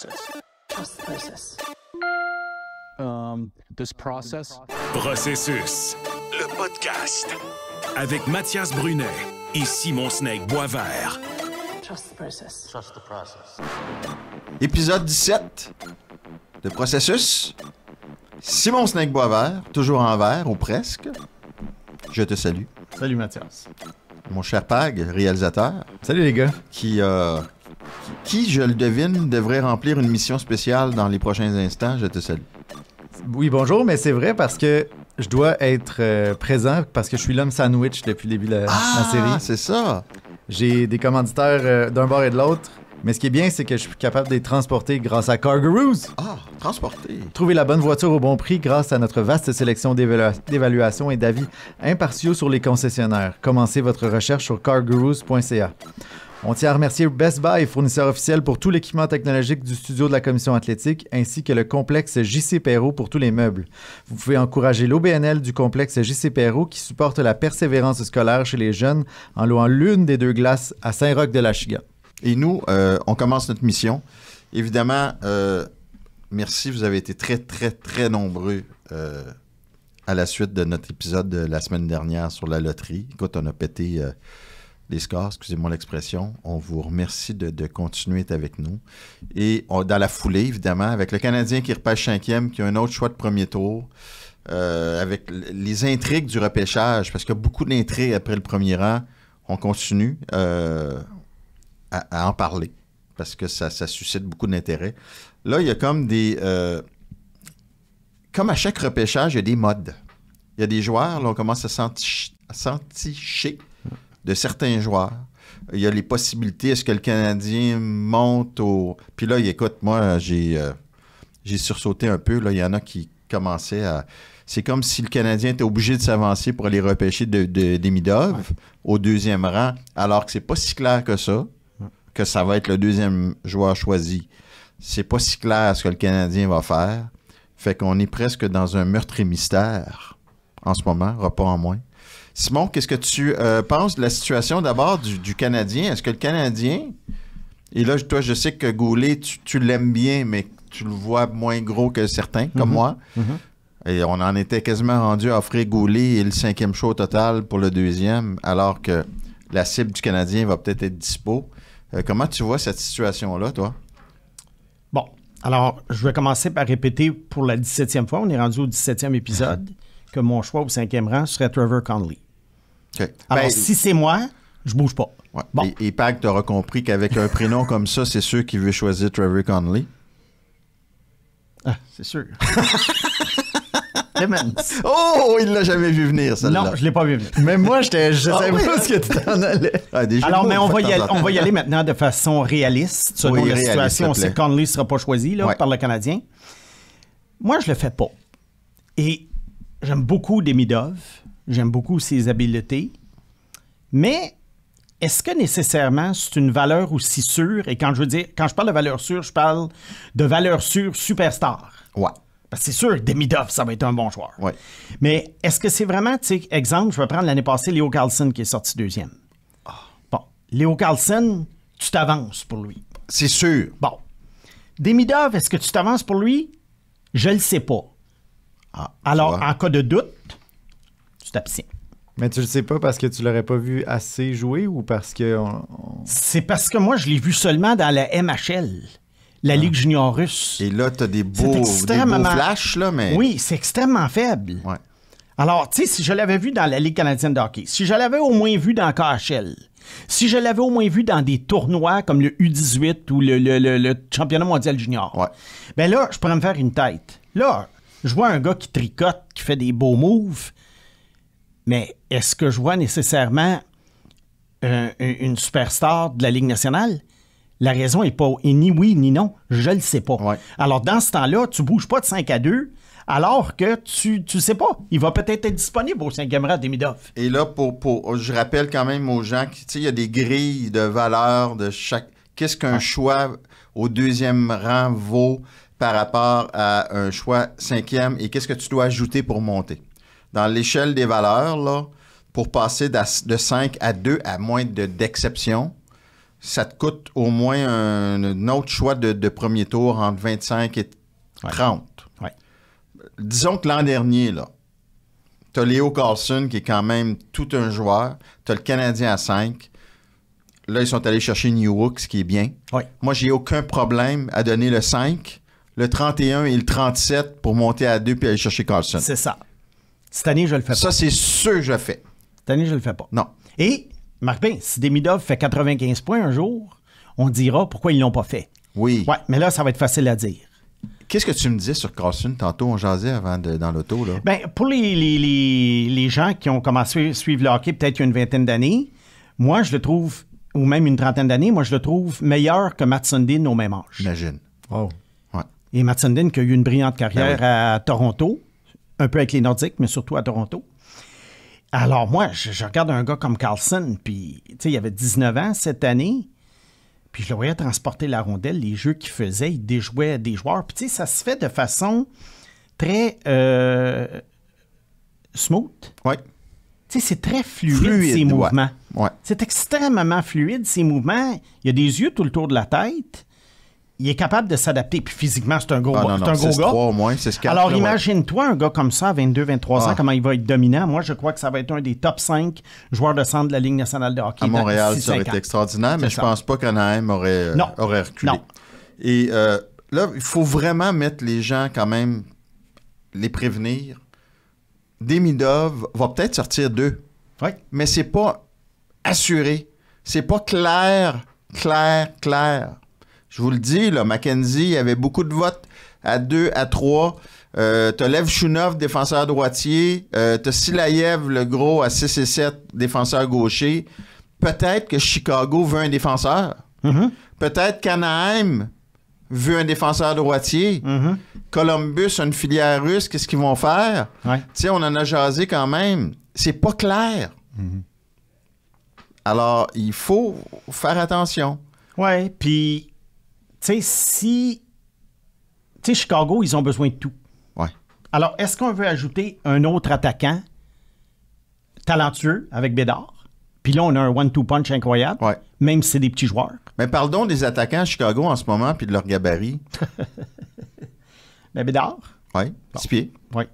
Process. Um, this process? Processus, le podcast. Avec Mathias Brunet et Simon Snake Boisvert. Trust the process. Trust the process. Épisode 17 de Processus. Simon Snake Boisvert, toujours en vert ou presque. Je te salue. Salut Mathias. Mon cher Pag, réalisateur, Salut les gars. qui, euh, qui, je le devine, devrait remplir une mission spéciale dans les prochains instants. Je te salue. Oui, bonjour, mais c'est vrai parce que je dois être euh, présent parce que je suis l'homme sandwich depuis le début de la, la série. Ah, c'est ça. J'ai des commanditaires euh, d'un bord et de l'autre, mais ce qui est bien, c'est que je suis capable de les transporter grâce à Cargaroos. Ah, transporté. Trouver la bonne voiture au bon prix grâce à notre vaste sélection d'évalua- d'évaluations et d'avis impartiaux sur les concessionnaires. Commencez votre recherche sur cargurus.ca. On tient à remercier Best Buy, fournisseur officiel pour tout l'équipement technologique du studio de la Commission athlétique, ainsi que le complexe JC Perrault pour tous les meubles. Vous pouvez encourager l'OBNL du complexe JC Perrault qui supporte la persévérance scolaire chez les jeunes en louant l'une des deux glaces à Saint-Roch-de-la-Chiga. Et nous, euh, on commence notre mission. Évidemment, euh, merci, vous avez été très, très, très nombreux euh, à la suite de notre épisode de la semaine dernière sur la loterie. Écoute, on a pété les scores, excusez-moi l'expression. On vous remercie de, continuer avec nous. Et dans la foulée, évidemment, avec le Canadien qui repêche cinquième, qui a un autre choix de premier tour, euh, avec les intrigues du repêchage, parce qu'il y a beaucoup d'intrigues après le premier rang, on continue. euh, à, en parler parce que ça, suscite beaucoup d'intérêt. Là, il y a comme des. euh, comme à chaque repêchage, il y a des modes. Il y a des joueurs, là, on commence à s'enticher de certains joueurs. Il y a les possibilités. Est-ce que le Canadien monte au. Puis là, écoute, moi, j'ai euh, j'ai sursauté un peu. Là. Il y en a qui commençaient à. C'est comme si le Canadien était obligé de s'avancer pour aller repêcher de, au deuxième rang, alors que c'est pas si clair que ça, que ça va être le deuxième joueur choisi. C'est pas si clair ce que le Canadien va faire. Fait qu'on est presque dans un meurtre et mystère en ce moment, repas en moins. Simon, qu'est-ce que tu euh, penses de la situation d'abord du, du Canadien? Est-ce que le Canadien, et là, toi, je sais que Goulet, tu, tu l'aimes bien, mais tu le vois moins gros que certains, comme moi. Et on en était quasiment rendu à offrir Goulet et le cinquième show au total pour le deuxième, alors que la cible du Canadien va peut-être être dispo. Euh, comment tu vois cette situation-là, toi? Bon, alors, je vais commencer par répéter pour la 17e fois, on est rendu au 17e épisode, que mon choix au cinquième rang serait Trevor Conley. OK. Alors, Ben, si c'est moi, je bouge pas. ouais. bon. Et, et Pag, tu auras compris qu'avec un prénom comme ça, c'est sûr qu'il veut choisir Trevor Conley. Ah, c'est sûr. Clemens. Oh, il l'a jamais vu venir, celle-là. Non, je l'ai pas vu venir. Même moi, je savais oui, pas hein? ce que tu t'en allais. Ah, Alors, mais on va, y aller, en on va y aller maintenant de façon réaliste. Selon Oui, la réaliste, situation, on sait que. Conley ne sera pas choisi là, Ouais. par le Canadien. Moi, je le fais pas. Et j'aime beaucoup Demidov. J'aime beaucoup ses habiletés. Mais est-ce que nécessairement c'est une valeur aussi sûre? Et quand je veux dire, quand je parle de valeur sûre, je parle de valeur sûre superstar. Ouais. Parce que c'est sûr, Demidov, ça va être un bon joueur. Ouais. Mais est-ce que c'est vraiment, tu sais, exemple, je vais prendre l'année passée Léo Carlson qui est sorti deuxième. Bon, Léo Carlson, tu t'avances pour lui. C'est sûr. Bon. Demidov, est-ce que tu t'avances pour lui? Je le sais pas. Ah, Alors, en cas de doute, tu t'abstiens. Mais tu le sais pas parce que tu l'aurais pas vu assez jouer ou parce que. on- on- C'est parce que moi, je l'ai vu seulement dans la MHL, la Ligue junior russe. Ah. Et là, tu as des beaux, des beaux flashs, là, mais. Oui, c'est extrêmement faible. Ouais. Alors, tu sais, si je l'avais vu dans la Ligue canadienne de hockey, si je l'avais au moins vu dans KHL, si je l'avais au moins vu dans des tournois comme le U18 ou le, le- le- le championnat mondial junior, Ouais. ben là, je pourrais me faire une tête. Là, je vois un gars qui tricote, qui fait des beaux moves, mais est-ce que je vois nécessairement euh, un- une superstar de la Ligue nationale? La raison est pas est ni oui ni non. Je le sais pas. Ouais. Alors, dans ce temps-là, tu bouges pas de 5 à 2, alors que tu tu sais pas. Il va peut-être être disponible au cinquième rang d'Emidov. Et là, pour, pour, je rappelle quand même aux gens, tu sais, il y a des grilles de valeur de chaque. Qu'est-ce qu'un choix au deuxième rang vaut par rapport à un choix cinquième et qu'est-ce que tu dois ajouter pour monter? Dans l'échelle des valeurs, là, pour passer de 5 à 2 à moins de- d'exception, ça te coûte au moins un, un autre choix de, de premier tour entre 25 et 30. Ouais. Disons que l'an dernier, là, tu as Léo Carlson qui est quand même tout un joueur. Tu as le Canadien à 5. Là, ils sont allés chercher New ce qui est bien. Oui. Moi, j'ai aucun problème à donner le 5, le 31 et le 37 pour monter à 2 puis aller chercher Carlson. C'est ça. Cette année, je le fais Ça, pas. c'est sûr que je fais. Cette année, je le fais pas. Non. Et, Marc Bain, si Demidov fait 95 points un jour, on dira pourquoi ils l'ont pas fait. Oui. Ouais, mais là, ça va être facile à dire. Qu'est-ce que tu me disais sur Carlson tantôt? On jasait avant de, dans l'auto, là. Ben, pour les, les, les, les gens qui ont commencé à suivre le hockey peut-être il y a une vingtaine d'années, moi, je le trouve, ou même une trentaine d'années, moi, je le trouve meilleur que Matt Sundin au même âge. J'imagine. Oh. Et Matt Sundin qui a eu une brillante carrière Ben à Toronto, un peu avec les Nordiques, mais surtout à Toronto. Alors moi, je, je regarde un gars comme Carlson, puis tu sais, il avait 19 ans cette année, puis je le voyais transporter la rondelle, les jeux qu'il faisait, il déjouait des joueurs, puis tu sais, ça se fait de façon très euh, smooth. Oui. Tu sais, c'est très fluide, Fluide, ces ouais. mouvements. Ouais. C'est extrêmement fluide, ces mouvements. Il y a des yeux tout le tour de la tête. Il est capable de s'adapter. Puis physiquement, c'est un gros, Ah non, un gros 6-3 gars. au moins, 6-4, Alors, imagine-toi un gars comme ça, à 22, 23 ans, Ah. comment il va être dominant. Moi, je crois que ça va être un des top 5 joueurs de centre de la Ligue nationale de hockey. À Montréal, ça aurait été extraordinaire, mais je ça. pense pas qu'Anaheim aurait, euh, Non. aurait reculé. Non. Et euh, là, il faut vraiment mettre les gens quand même, les prévenir. Demidov va peut-être sortir d'eux, Oui. mais c'est pas assuré. C'est pas clair, clair, clair. Je vous le dis, là, Mackenzie avait beaucoup de votes à 2, à 3. Euh, t'as Lev Shunov, défenseur droitier. Euh, t'as Silayev, le gros, à 6 et 7, défenseur gaucher. Peut-être que Chicago veut un défenseur. Mhm. Peut-être qu'Anaheim veut un défenseur droitier. Mhm. Columbus a une filière russe. Qu'est-ce qu'ils vont faire? Ouais. Tu sais, on en a jasé quand même. C'est pas clair. Mhm. Alors, il faut faire attention. Ouais, puis, sais, si. Tu sais, Chicago, ils ont besoin de tout. Ouais. Alors, est-ce qu'on veut ajouter un autre attaquant talentueux avec Bédard? Puis là, on a un one-two punch incroyable, Ouais. même si c'est des petits joueurs. Mais parlons des attaquants à Chicago en ce moment puis de leur gabarit. Mais Bédard? Oui, six pieds. Oui.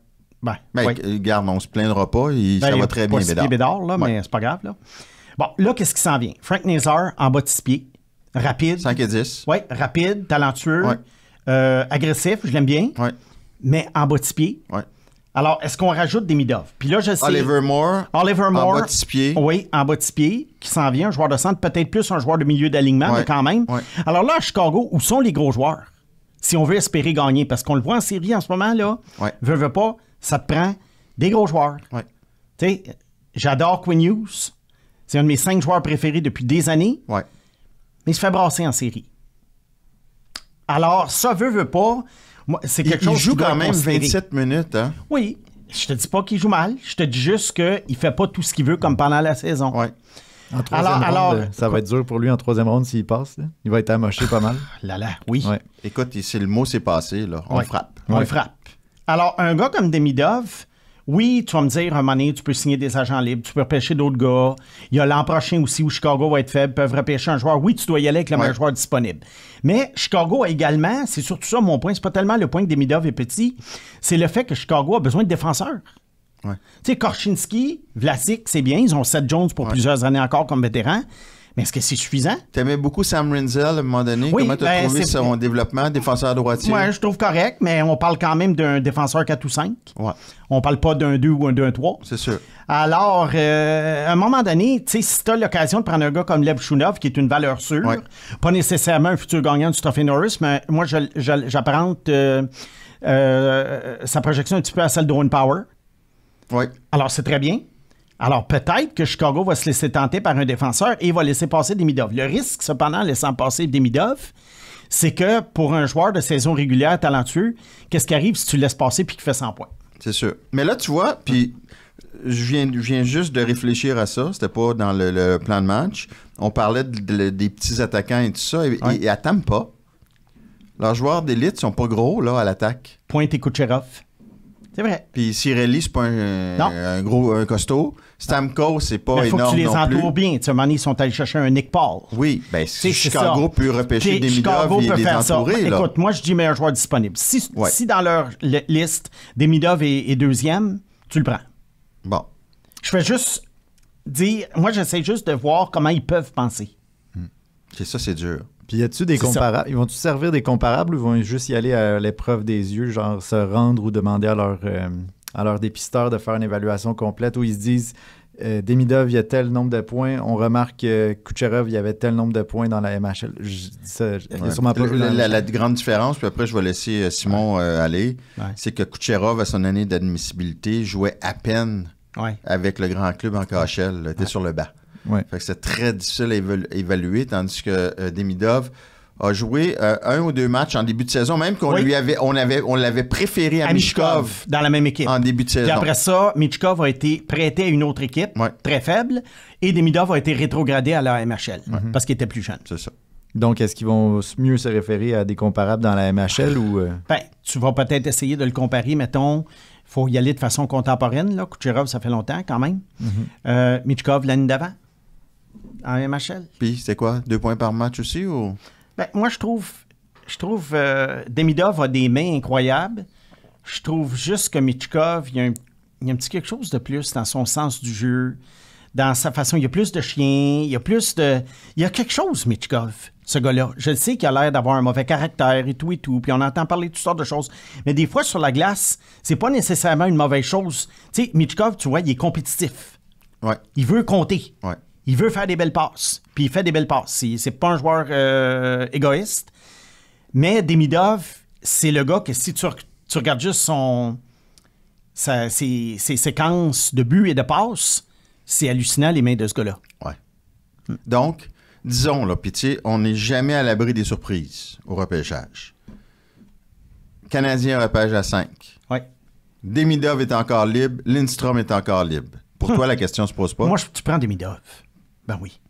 Ben, Mais oui. euh, garde, on se plaindra pas. il- Ben, ça il va très bien, Bédard. pieds Bédard, là, Ouais. mais c'est pas grave. Là. Bon, là, qu'est-ce qui s'en vient? Frank Nazar en bas de six pieds. Rapide. 5 et 10. Oui, rapide, talentueux, Ouais. euh, agressif, je l'aime bien, Ouais, mais en bas de six pieds. ouais. Alors, est-ce qu'on rajoute des Midov? Puis là, je sais. Oliver Moore. Oliver En Moore. bas de six pieds. Oui, en bas de six pieds, qui s'en vient, un joueur de centre, peut-être plus un joueur de milieu d'alignement, mais quand même. Alors là, à Chicago, où sont les gros joueurs? Si on veut espérer gagner, parce qu'on le voit en série en ce moment, là, veut pas, ça te prend des gros joueurs. Tu sais, j'adore Quinn Hughes. C'est un de mes cinq joueurs préférés depuis des années, Ouais. Mais il se fait brasser en série. Alors, ça veut, veut pas. Moi, c'est Il, quelque il chose joue qui doit quand même considéré. 27 minutes. Hein? Oui, je te dis pas qu'il joue mal. Je te dis juste qu'il fait pas tout ce qu'il veut comme pendant la saison. Ouais. En troisième Alors- ronde, alors- euh, ça va être dur pour lui en troisième ronde s'il passe. là. Il va être amoché pas mal. Là, là, oui. Ouais. Écoute, c'est le mot s'est passé. Là. On Ouais. frappe. On frappe. Alors, un gars comme Demidov, oui, tu vas me dire, un moment donné, tu peux signer des agents libres, tu peux repêcher d'autres gars. Il y a l'an prochain aussi où Chicago va être faible, peuvent repêcher un joueur. Oui, tu dois y aller avec le Ouais. meilleur joueur disponible. Mais Chicago a également, c'est surtout ça mon point, c'est pas tellement le point que Demidov est petit, c'est le fait que Chicago a besoin de défenseurs. Ouais. Tu sais, Korchinski, Vlasic, c'est bien, ils ont Seth Jones pour plusieurs années encore comme vétéran, mais est-ce que c'est suffisant? T'aimais beaucoup Sam Rinzel à un moment donné? Oui, Comment t'as ben, trouvé son développement, défenseur droitier? Ouais, je trouve correct, mais on parle quand même d'un défenseur 4 ou 5. Ouais, On parle pas d'un 2 ou un 2 3. c'est sûr. Alors, euh, à un moment donné, tu sais, si tu as l'occasion de prendre un gars comme Lev Shunov, qui est une valeur sûre, Ouais. pas nécessairement un futur gagnant du Trophée Norris, mais moi, j'apparente euh, euh, sa projection un petit peu à celle de Owen Power. Ouais. Alors, c'est très bien. Alors, peut-être que Chicago va se laisser tenter par un défenseur et va laisser passer Demidov. Le risque, cependant, en laissant passer Demidov, c'est que pour un joueur de saison régulière talentueux, qu'est-ce qui arrive si tu le laisses passer puis qu'il fait 100 points? C'est sûr. Mais là, tu vois, puis je viens, je viens juste de réfléchir à ça. C'était pas dans le, le plan de match. On parlait de- de- des petits attaquants et tout ça. Et, Ouais. et à Tampa, leurs joueurs d'élite sont pas gros là, à l'attaque. Pointe et Kucherov. C'est vrai. Puis Cirelli, c'est pas un, gros un costaud. Stamkos, c'est pas Il faut que énorme tu les entoures bien. Tu sais, ils sont allés chercher un Nick Paul. Oui, ben si c'est Chicago ça. peut repêcher Demidov Chicago et peut les faire ça. entourer, là. Écoute, moi, je dis meilleur joueur disponible. Si, Ouais. si dans leur li- liste, Demidov est, est deuxième, tu le prends. Bon. Je fais juste dire... Moi, j'essaie juste de voir comment ils peuvent penser. C'est ça, c'est dur. Puis y a-tu des ça. comparables? Ils vont-tu servir des comparables ou vont juste y aller à l'épreuve des yeux, genre se rendre ou demander à leur, euh, à leur dépisteur de faire une évaluation complète où ils se disent euh, Demidov, il y a tel nombre de points. On remarque que Kucherov, il y avait tel nombre de points dans la MHL. Je dis ça, il y a Ouais. sûrement pas la, grande différence, puis après, je vais laisser euh, Simon euh, aller, Ouais. c'est que Kucherov, à son année d'admissibilité, jouait à peine avec le grand club en KHL. était sur le banc. Ouais. Fait que c'est très difficile à évalu- évaluer, tandis que euh, Demidov a joué euh, un ou deux matchs en début de saison, même qu'on Oui. lui avait, on avait, on l'avait préféré à, À Mishkov Michkov, dans la même équipe. en début de Puis saison. après ça, Michkov a été prêté à une autre équipe, Ouais. très faible, et Demidov a été rétrogradé à la MHL, parce qu'il était plus jeune. C'est ça. Donc, est-ce qu'ils vont mieux se référer à des comparables dans la MHL ou. euh, Ben, tu vas peut-être essayer de le comparer, mettons. Il faut y aller de façon contemporaine. Là. Kucherov, ça fait longtemps quand même. Euh, Michkov, l'année d'avant, en MHL. Puis, c'était quoi? Deux points par match aussi ou? Ben, moi, je trouve, je trouve euh, Demidov a des mains incroyables. Je trouve juste que Michkov, il y, a un, il y a un petit quelque chose de plus dans son sens du jeu, dans sa façon. Il y a plus de chien, il y a plus de. Il y a quelque chose, Michkov, ce gars-là. Je le sais qu'il a l'air d'avoir un mauvais caractère et tout et tout, puis on entend parler de toutes sortes de choses. Mais des fois, sur la glace, c'est pas nécessairement une mauvaise chose. Tu sais, Michkov, tu vois, il est compétitif. Ouais. Il veut compter. Ouais. Il veut faire des belles passes. Puis il fait des belles passes. C'est, pas un joueur euh, égoïste. Mais Demidov, c'est le gars que si tu, reg- tu regardes juste son, sa- ses, ses séquences de buts et de passes, c'est hallucinant les mains de ce gars-là. Ouais. Donc, disons, là, sais, on n'est jamais à l'abri des surprises au repêchage. Canadien repêche à 5. Ouais. Demidov est encore libre, Lindstrom est encore libre. Pour toi, la question se pose pas. Moi, je- tu prends Demidov. Ben oui.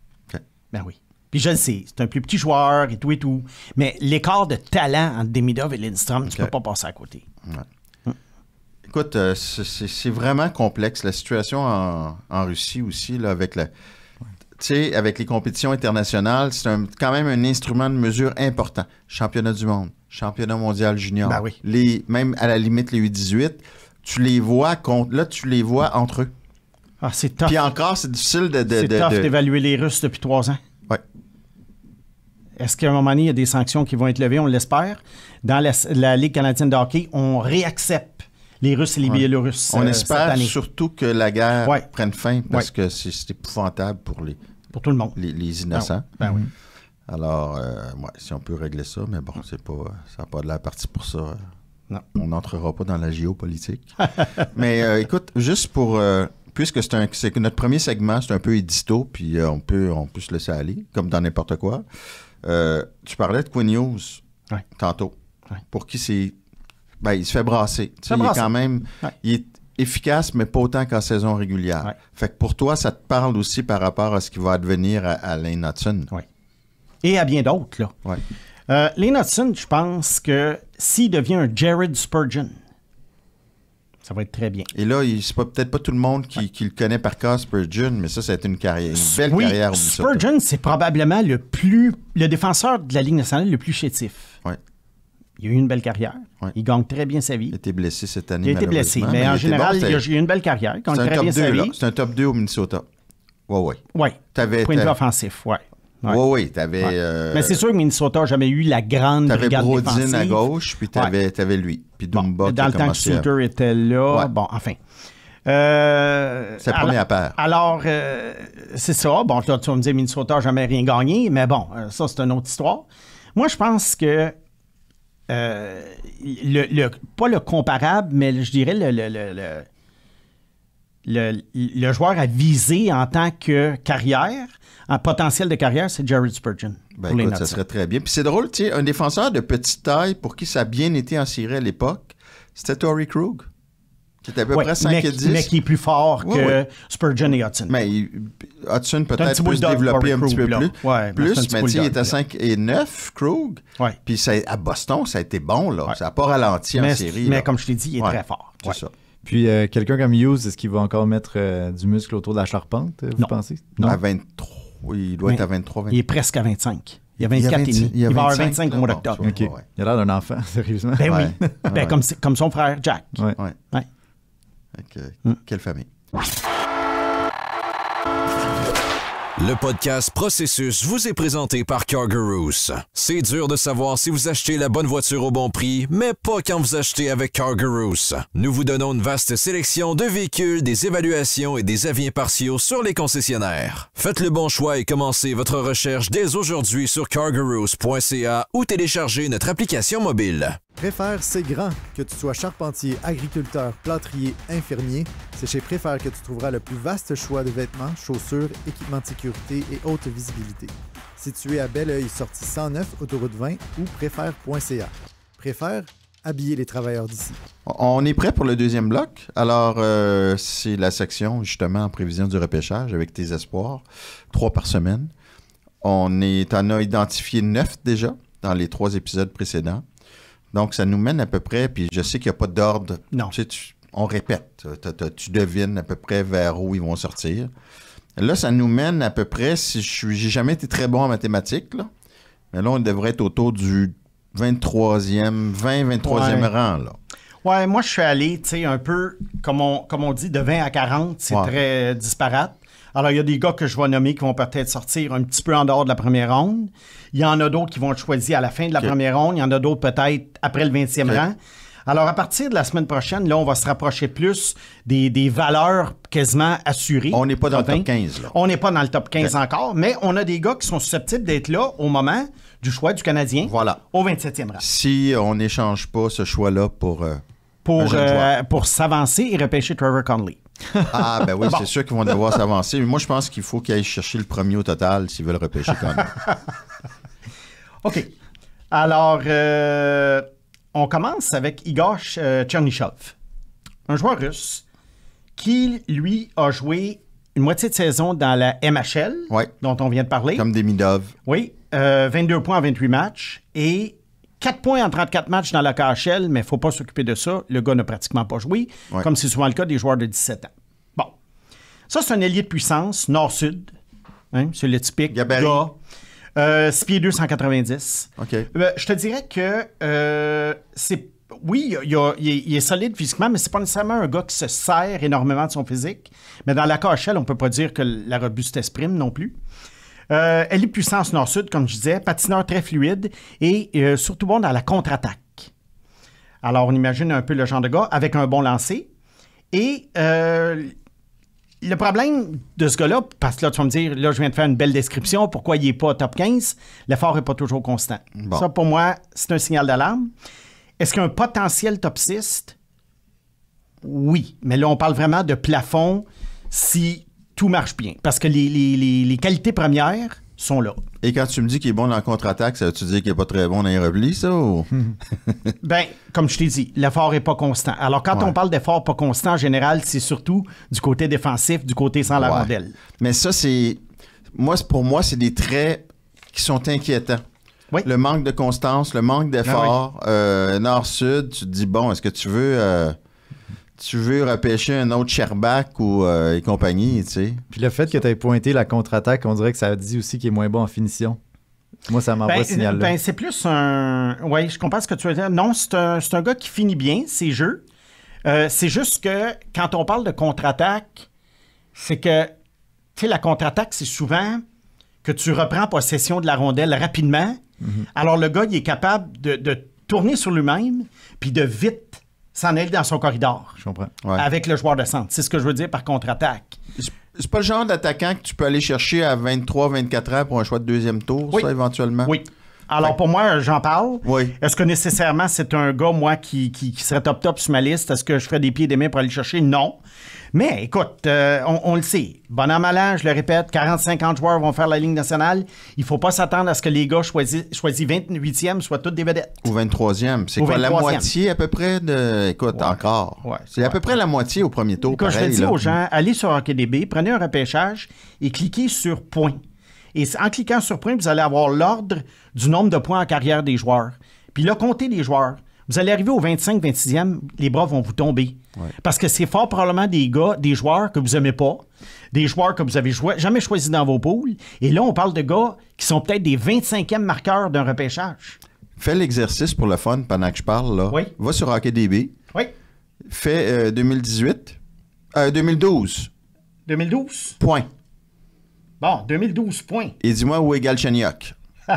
Ben oui. Puis je le sais, c'est un plus petit joueur et tout et tout. Mais l'écart de talent entre Demidov et Lindstrom, tu OK. peux pas passer à côté. Écoute, euh, c'est- vraiment complexe. La situation en, en Russie aussi, là, avec la. Tu sais, avec les compétitions internationales, c'est quand même un instrument de mesure important. Championnat du monde, championnat mondial junior. Ben oui. Les, même à la limite les U18, tu les vois contre. Là, tu les vois entre eux. Ah, c'est tough. Puis encore, c'est difficile de. de- c'est de- tough de- d'évaluer les Russes depuis trois ans. Ouais. Est-ce qu'à un moment donné, il y a des sanctions qui vont être levées? On l'espère. Dans la, la Ligue canadienne de hockey, on réaccepte les Russes et les Biélorusses. On euh, cette espère année. surtout que la guerre Ouais. prenne fin parce Ouais. que c'est c'est épouvantable pour les, Pour tout le monde. les, les innocents. Ben oui. Alors, euh, si on peut régler ça, mais bon, c'est pas, ça n'a pas de la partie pour ça. Non. On n'entrera pas dans la géopolitique. mais euh, écoute, juste pour. Puisque c'est un- c'est notre premier segment, c'est un peu édito, puis euh, on, peut, on peut se laisser aller, comme dans n'importe quoi. Euh, tu parlais de Hughes Ouais. tantôt. Ouais. Pour qui c'est? Ben, il se fait brasser. Tu sais, il est quand même. Ouais. Il est efficace, mais pas autant qu'en saison régulière. Fait que pour toi, ça te parle aussi par rapport à ce qui va advenir à, à Lane Hudson. Oui. Et à bien d'autres, là. Euh, Lane Hudson, je pense que s'il devient un Jared Spurgeon, ça va être très bien. Et là, c'est peut-être pas tout le monde qui, qui le connaît par cœur, Spurgeon, mais ça, ça a été une carrière, une belle oui, carrière. Spurgeon, c'est probablement le plus le défenseur de la Ligue nationale le plus chétif. Ouais. Il a eu une belle carrière. Ouais. Il gagne très bien sa vie. Il a été blessé cette année. Il a été blessé, mais en général, bon, il, a, eu une belle carrière. C'est un très top bien 2, sa là. vie. C'est un top 2 au Minnesota. Ouais, ouais. Oui. T'avais, Point de vue offensif, oui. Ouais, ouais. T'avais, Ouais. euh, Mais c'est sûr que Minnesota n'a jamais eu la grande t'avais brigade Brodin défensive. à gauche, puis t'avais, t'avais lui. Puis Bon, Dumba qui dans le temps que Souter était là, Ouais. bon, enfin. Euh, C'est la alors- première paire. Alors, euh, c'est ça. Bon, tu vas me dire, Minnesota n'a jamais rien gagné, mais bon, euh, ça, c'est une autre histoire. Moi, je pense que, euh, le, le- pas le comparable, mais je dirais le, le, le, le- le- le joueur à viser en tant que carrière, en potentiel de carrière, c'est Jared Spurgeon. Ben, pour les écoute, ça serait très bien. Puis c'est drôle, tu sais, un défenseur de petite taille pour qui ça a bien été en Syrie à l'époque, c'était Tory Krug, Qui est à peu Ouais, près 5 mais, et 10. mais qui est plus fort que. Spurgeon et Hudson. Mais il- Hudson peut-être plus bulldog, développé un petit peu plus. plus, mais tu sais, il est à là. 5 et 9, Krug. Ouais. Puis ça- à Boston, ça a été bon, là. Ouais. Ça n'a pas ralenti en série. mais là. comme je t'ai dit, il est Ouais, très fort. C'est Ouais. ça. Puis euh, quelqu'un comme Hughes, est-ce qu'il va encore mettre euh, du muscle autour de la charpente, euh, vous Non. pensez? À 23. Oui, il doit Mais être à 23, 24. Il est presque à 25. Il y a Il y a 24 et 26, demi. il va avoir 25, 25 au mois d'octobre. bon, OK. Ouais. Il a l'air d'un enfant, sérieusement. Ben Ouais. oui. Ben, Ouais. comme, comme son frère Jack. Ouais. Ouais. Que, Hmm. Quelle famille? Le podcast Processus vous est présenté par Cargarus. C'est dur de savoir si vous achetez la bonne voiture au bon prix, mais pas quand vous achetez avec Cargarus. Nous vous donnons une vaste sélection de véhicules, des évaluations et des avis impartiaux sur les concessionnaires. Faites le bon choix et commencez votre recherche dès aujourd'hui sur cargarus.ca ou téléchargez notre application mobile. Préfère, c'est grand. Que tu sois charpentier, agriculteur, plâtrier, infirmier, c'est chez Préfère que tu trouveras le plus vaste choix de vêtements, chaussures, équipements de sécurité et haute visibilité. Situé à Belleuil, sortie 109, autoroute 20 ou préfère.ca. Préfère, habiller les travailleurs d'ici. On est prêt pour le deuxième bloc. Alors, euh, c'est la section, justement, en prévision du repêchage avec tes espoirs. Trois par semaine. On est, en a identifié neuf déjà dans les trois épisodes précédents. Donc, ça nous mène à peu près, puis je sais qu'il n'y a pas d'ordre. Non. Tu sais, tu- on répète. Tu devines à peu près vers où ils vont sortir. Là, ça nous mène à peu près, si je suis, j'ai jamais été très bon en mathématiques, là. Mais là, on devrait être autour du 23e, 20, 23e Ouais. rang, là. Ouais, moi, je suis allé, tu sais, un peu, comme on, comme on dit, de 20 à 40, c'est Ouais. très disparate. Alors, il y a des gars que je vais nommer qui vont peut-être sortir un petit peu en dehors de la première ronde. Il y en a d'autres qui vont être choisis à la fin de la première ronde. Il y en a d'autres peut-être après le 20e Ok. rang. Alors, à partir de la semaine prochaine, là, on va se rapprocher plus des, des valeurs quasiment assurées. On n'est pas dans le top 20. 15, là. On n'est pas dans le top 15 Ok. encore, mais on a des gars qui sont susceptibles d'être là au moment du choix du Canadien Voilà. au 27e rang. Si on n'échange pas ce choix-là pour. euh, Pour, euh, pour s'avancer et repêcher Trevor Conley. Ah, ben oui, c'est sûr qu'ils vont devoir s'avancer. Mais moi, je pense qu'il faut qu'ils aillent chercher le premier au total s'ils veulent repêcher quand même. OK. Alors, euh, on commence avec Igor euh, Tchernyshov, un joueur russe qui, lui, a joué une moitié de saison dans la MHL, Ouais. dont on vient de parler. Comme des Midov. Oui, euh, 22 points en 28 matchs et 4 points en 34 matchs dans la KHL, mais il ne faut pas s'occuper de ça. Le gars n'a pratiquement pas joué, Ouais. comme c'est souvent le cas des joueurs de 17 ans. Bon. Ça, c'est un ailier de puissance, nord-sud. Hein, c'est le typique Gabarit. gars. Euh, 6 pieds 2, 190. OK. Euh, je te dirais que euh, c'est. Oui, il, y a- il est, il est solide physiquement, mais c'est pas nécessairement un gars qui se sert énormément de son physique. Mais dans la KHL, on peut pas dire que la robustesse prime non plus. Euh, elle est puissance nord-sud, comme je disais, patineur très fluide et euh, surtout bon dans la contre-attaque. Alors, on imagine un peu le genre de gars avec un bon lancer. Et euh, le problème de ce gars-là, parce que là, tu vas me dire, là, je viens de faire une belle description, pourquoi il n'est pas top 15, l'effort n'est pas toujours constant. Bon. Ça, pour moi, c'est un signal d'alarme. Est-ce qu'il y a un potentiel top 6? Oui, mais là, on parle vraiment de plafond si tout marche bien. Parce que les, les- les- les qualités premières sont là. Et quand tu me dis qu'il est bon dans la contre-attaque, ça veut-tu dire qu'il n'est pas très bon dans les replis, ça? Ou... Ben, comme je t'ai dit, l'effort n'est pas constant. Alors, quand Ouais. on parle d'effort pas constant, en général, c'est surtout du côté défensif, du côté sans la Ouais. rondelle. Mais ça, c'est. Moi, pour moi, c'est des traits qui sont inquiétants. Oui. Le manque de constance, le manque d'effort. euh, Nord-Sud, tu te dis, bon, est-ce que tu veux. euh, tu veux repêcher un autre Sherbak ou euh, et compagnie, tu sais? Puis le fait que tu aies pointé la contre-attaque, on dirait que ça dit aussi qu'il est moins bon en finition. Moi, ça m'envoie Ben, ce signal-là. ben, c'est plus un. Oui, je comprends ce que tu veux dire. Non, c'est un, c'est un gars qui finit bien ses jeux. Euh, c'est juste que quand on parle de contre-attaque, c'est que, tu sais, la contre-attaque, c'est souvent que tu reprends possession de la rondelle rapidement. Mhm. Alors, le gars, il est capable de, de tourner sur lui-même, puis de vite s'en aller dans son corridor Je comprends. Ouais. avec le joueur de centre. C'est ce que je veux dire par contre-attaque. C'est- C'est pas le genre d'attaquant que tu peux aller chercher à 23, 24 ans pour un choix de deuxième tour, Oui. ça, éventuellement? Oui. Alors, pour moi, j'en parle. Oui. Est-ce que nécessairement c'est un gars, moi, qui, qui, qui serait top top sur ma liste? Est-ce que je ferais des pieds et des mains pour aller le chercher? Non. Mais écoute, euh, on, on le sait. Bon an, mal an, je le répète, 40-50 joueurs vont faire la Ligue nationale. Il faut pas s'attendre à ce que les gars choisis, choisis 28e soient toutes des vedettes. Ou 23e. C'est quoi, la 23e. moitié à peu près de. Écoute, encore? Ouais. C'est à peu près la moitié au premier tour. Quand je le dis aux gens, allez sur HockeyDB, prenez un repêchage et cliquez sur points. Et en cliquant sur points, vous allez avoir l'ordre du nombre de points en carrière des joueurs. Puis là, comptez les joueurs. Vous allez arriver au 25, 26e, les bras vont vous tomber. Parce que c'est fort probablement des gars, des joueurs que vous aimez pas, des joueurs que vous avez jamais choisis dans vos poules. Et là, on parle de gars qui sont peut-être des 25e marqueurs d'un repêchage. Fais l'exercice pour le fun pendant que je parle. Là. Oui. Va sur HockeyDB. Oui. Fais euh, 2018. Euh, 2012. 2012. Point. Bon, 2012 points. Et dis-moi où est Galchenyuk?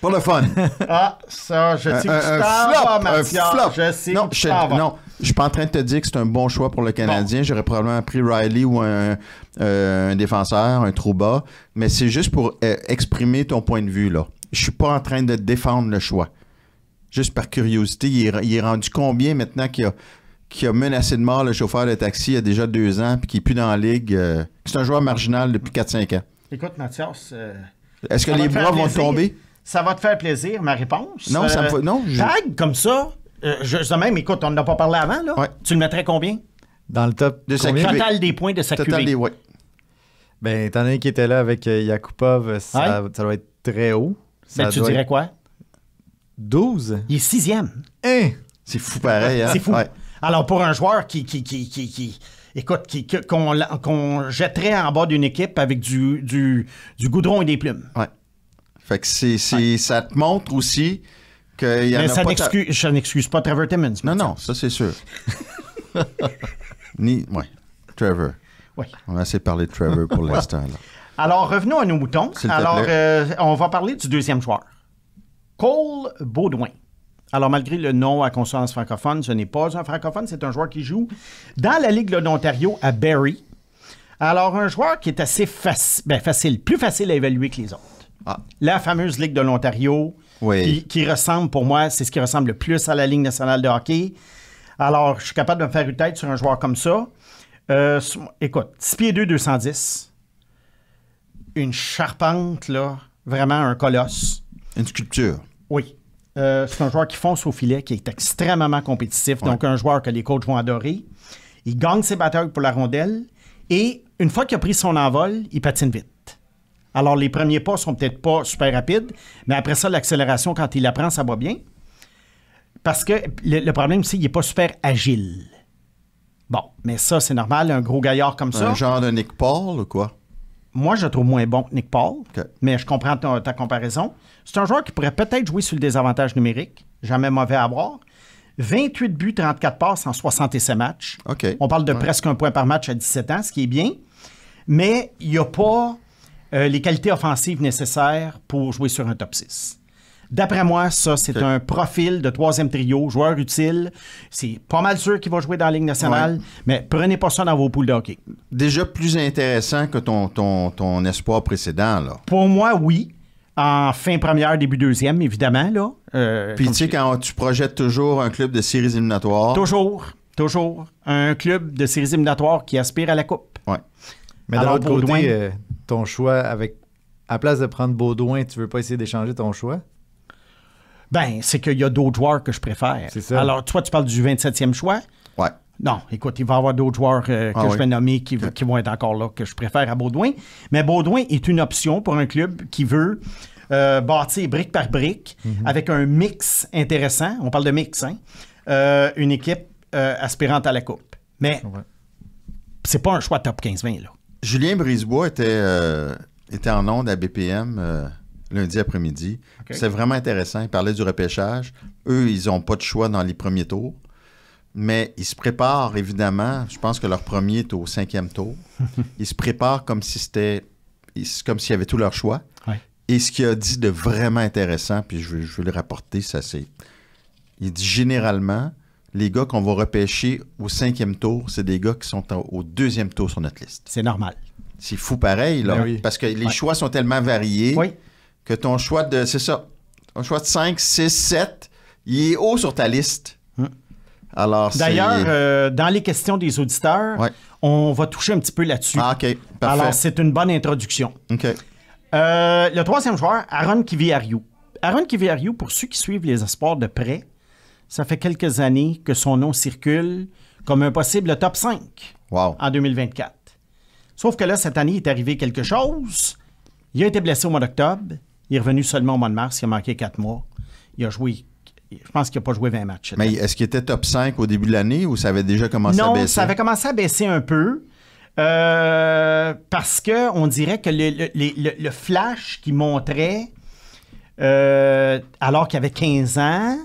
pour le fun. Ah, ça, je sais un, que tu t'en vas, Mathias. Je sais non, que je, tu t'en vas. non, je suis pas en train de te dire que c'est un bon choix pour le Canadien. J'aurais probablement pris Riley ou un, euh, un défenseur, un Trouba. Mais c'est juste pour euh, exprimer ton point de vue. là. Je suis pas en train de défendre le choix. Juste par curiosité, il est, il est rendu combien maintenant qu'il a, qu'il a menacé de mort le chauffeur de taxi il y a déjà deux ans puis qu'il n'est plus dans la ligue? euh, c'est un joueur marginal depuis 4-5 ans. Écoute, Mathias, euh, Est-ce que les bras vont tomber? Ça va te faire plaisir, ma réponse. Non, ça me fait- non, je- Tag, comme ça, euh, je, je- même, écoute, on n'en a pas parlé avant, là. Ouais. Tu le mettrais combien? Dans le top. De sa. Total des points de sa Total des- ouais. Ben, étant donné qu'il était là avec euh, Yakupov, ça, ça doit être très haut. Ça Ben, tu dirais être quoi? 12? Il est sixième. Hein? C'est fou pareil. Hein? C'est fou. Ouais. Alors, pour un joueur qui, qui, qui, qui, qui- écoute, qu'on jetterait en bas d'une équipe avec du, du, du goudron et des plumes. Ouais. Fait que c'est, c'est, ça te montre aussi qu'il y en Mais a ça pas... n'excuse, ça n'excuse pas Trevor Timmons. Non, non, ça c'est sûr. Ni... Ouais. Trevor. Oui. On a assez parlé de Trevor pour l'instant. Là. Alors, revenons à nos moutons. Alors, euh, on va parler du deuxième joueur. Cole Baudouin. Alors, malgré le nom à consonance francophone, ce n'est pas un francophone, c'est un joueur qui joue dans la Ligue de l'Ontario à Barrie. Alors, un joueur qui est assez faci- ben, facile, plus facile à évaluer que les autres. Ah. La fameuse Ligue de l'Ontario, Oui. qui, qui ressemble pour moi, c'est ce qui ressemble le plus à la Ligue nationale de hockey. Alors, je suis capable de me faire une tête sur un joueur comme ça. Euh, écoute, 6 pieds 2, 210. Une charpente, là. Vraiment un colosse. Une sculpture. Oui. Euh, c'est un joueur qui fonce au filet, qui est extrêmement compétitif. Donc, un joueur que les coachs vont adorer. Il gagne ses batailles pour la rondelle. Et une fois qu'il a pris son envol, il patine vite. Alors, les premiers pas sont peut-être pas super rapides, mais après ça, l'accélération, quand il la prend, ça va bien. Parce que le, le problème, c'est qu'il n'est pas super agile. Bon, mais ça, c'est normal, un gros gaillard comme ça. Un genre de Nick Paul ou quoi? Moi, je le trouve moins bon que Nick Paul, mais je comprends ta, ta comparaison. C'est un joueur qui pourrait peut-être jouer sur le désavantage numérique, jamais mauvais à avoir. 28 buts, 34 passes en 67 matchs. On parle de presque un point par match à 17 ans, ce qui est bien, mais il n'y a pas euh, les qualités offensives nécessaires pour jouer sur un top 6. D'après moi, ça, c'est un profil de troisième trio, joueur utile. C'est pas mal sûr qu'il va jouer dans la Ligue nationale, Ouais. mais prenez pas ça dans vos poules de hockey. Déjà plus intéressant que ton, ton, ton espoir précédent, là. Pour moi, oui. En fin première, début deuxième, évidemment. Là. Euh, Puis tu sais, quand tu projettes toujours un club de séries éliminatoires... Toujours, toujours. Un club de séries éliminatoires qui aspire à la Coupe. Ouais. Mais de l'autre côté, euh, ton choix avec. À place de prendre Baudouin, tu veux pas essayer d'échanger ton choix? Ben, c'est qu'il y a d'autres joueurs que je préfère. C'est ça. Alors, toi, tu parles du 27e choix? Ouais. Non, écoute, il va y avoir d'autres joueurs euh, que Ah je oui. vais nommer qui, qui vont être encore là, que je préfère à Baudouin. Mais Baudouin est une option pour un club qui veut euh, bâtir brique par brique Mhm. avec un mix intéressant. On parle de mix, hein? Euh, une équipe aspirante à la Coupe. Mais Ouais. c'est pas un choix top 15-20, là. Julien Brisebois était, était en onde à BPM lundi après-midi. C'est vraiment intéressant. Il parlait du repêchage. Eux, ils n'ont pas de choix dans les premiers tours. Mais ils se préparent, évidemment. Je pense que leur premier est au cinquième tour. ils se préparent comme si c'était. ils- comme s'il y avait tout leur choix. Ouais. Et ce qu'il a dit de vraiment intéressant, puis je veux le rapporter, ça c'est. Il dit généralement, les gars qu'on va repêcher au cinquième tour, c'est des gars qui sont au- deuxième tour sur notre liste. C'est normal. C'est fou pareil, là. Ben oui. Parce que les choix sont tellement variés Oui. Que ton choix de. C'est ça. un choix de 5, 6, 7, il est haut sur ta liste. Alors, c'est- Hmm. D'ailleurs, euh, dans les questions des auditeurs, Ouais. on va toucher un petit peu là-dessus. Ah, OK. Parfait. Alors, c'est une bonne introduction. OK. Euh, le troisième joueur, Aaron Kiviariou. Aaron Kiviariou, pour ceux qui suivent les sports de près, ça fait quelques années que son nom circule comme un possible top 5 Wow. en 2024. Sauf que là, cette année, il est arrivé quelque chose. Il a été blessé au mois d'octobre. Il est revenu seulement au mois de mars. Il a manqué quatre mois. Il a joué, je pense qu'il n'a pas joué 20 matchs. Mais est-ce qu'il était top 5 au début de l'année ou ça avait déjà commencé à Non, baisser? ça avait commencé à baisser un peu. euh, parce que on dirait que le, le- le- le- le flash qui montrait euh, alors qu'il avait 15 ans,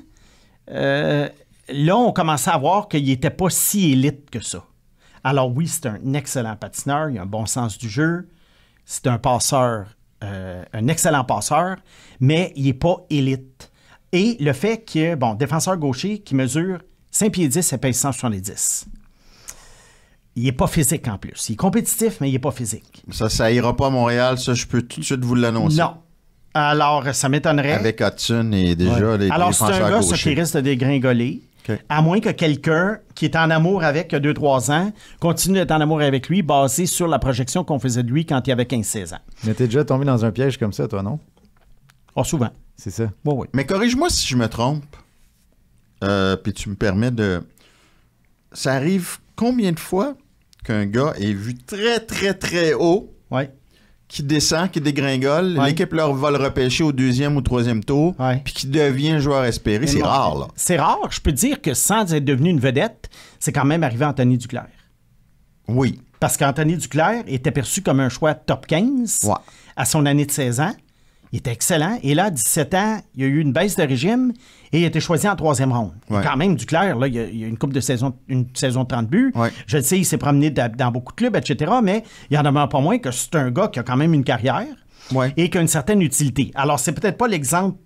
euh, là, on commençait à voir qu'il n'était pas si élite que ça. Alors oui, c'est un excellent patineur, il a un bon sens du jeu, c'est un passeur, euh, un excellent passeur, mais il n'est pas élite. Et le fait que, bon, défenseur gaucher qui mesure 5 pieds 10 et pèse 170. Il n'est pas physique en plus. Il est compétitif, mais il n'est pas physique. Ça, ça ira pas à Montréal, ça, je peux tout de suite vous l'annoncer. Non. Alors, ça m'étonnerait. Avec Hudson et déjà les Alors, c'est un gars, ça, qui risque de dégringoler. À moins que quelqu'un qui est en amour avec il y a 2-3 ans continue d'être en amour avec lui, basé sur la projection qu'on faisait de lui quand il avait 15-16 ans. Mais t'es déjà tombé dans un piège comme ça, toi, non? Oh, souvent. C'est ça. Oui, oui. Mais corrige-moi si je me trompe. Euh, Puis tu me permets de. Ça arrive combien de fois qu'un gars est vu très, très, très haut, Ouais. Qui descend, qui dégringole, Ouais. l'équipe leur va le repêcher au deuxième ou troisième tour, Ouais. puis qui devient joueur espéré. C'est rare, là. C'est rare. Je peux dire que sans être devenu une vedette, c'est quand même arrivé à Anthony Duclair. Oui. Parce qu'Anthony Duclair était perçu comme un choix top 15 Ouais. à son année de 16 ans. Il était excellent. Et là, à 17 ans, il y a eu une baisse de régime et il a été choisi en troisième ronde. Ouais. Quand même, Duclair, là, il y a, il y a une coupe de saison, une saison de 30 buts. Ouais. Je le sais, il s'est promené da- dans beaucoup de clubs, etc. Mais il en demeure pas moins que c'est un gars qui a quand même une carrière Ouais. et qui a une certaine utilité. Alors, c'est peut-être pas l'exemple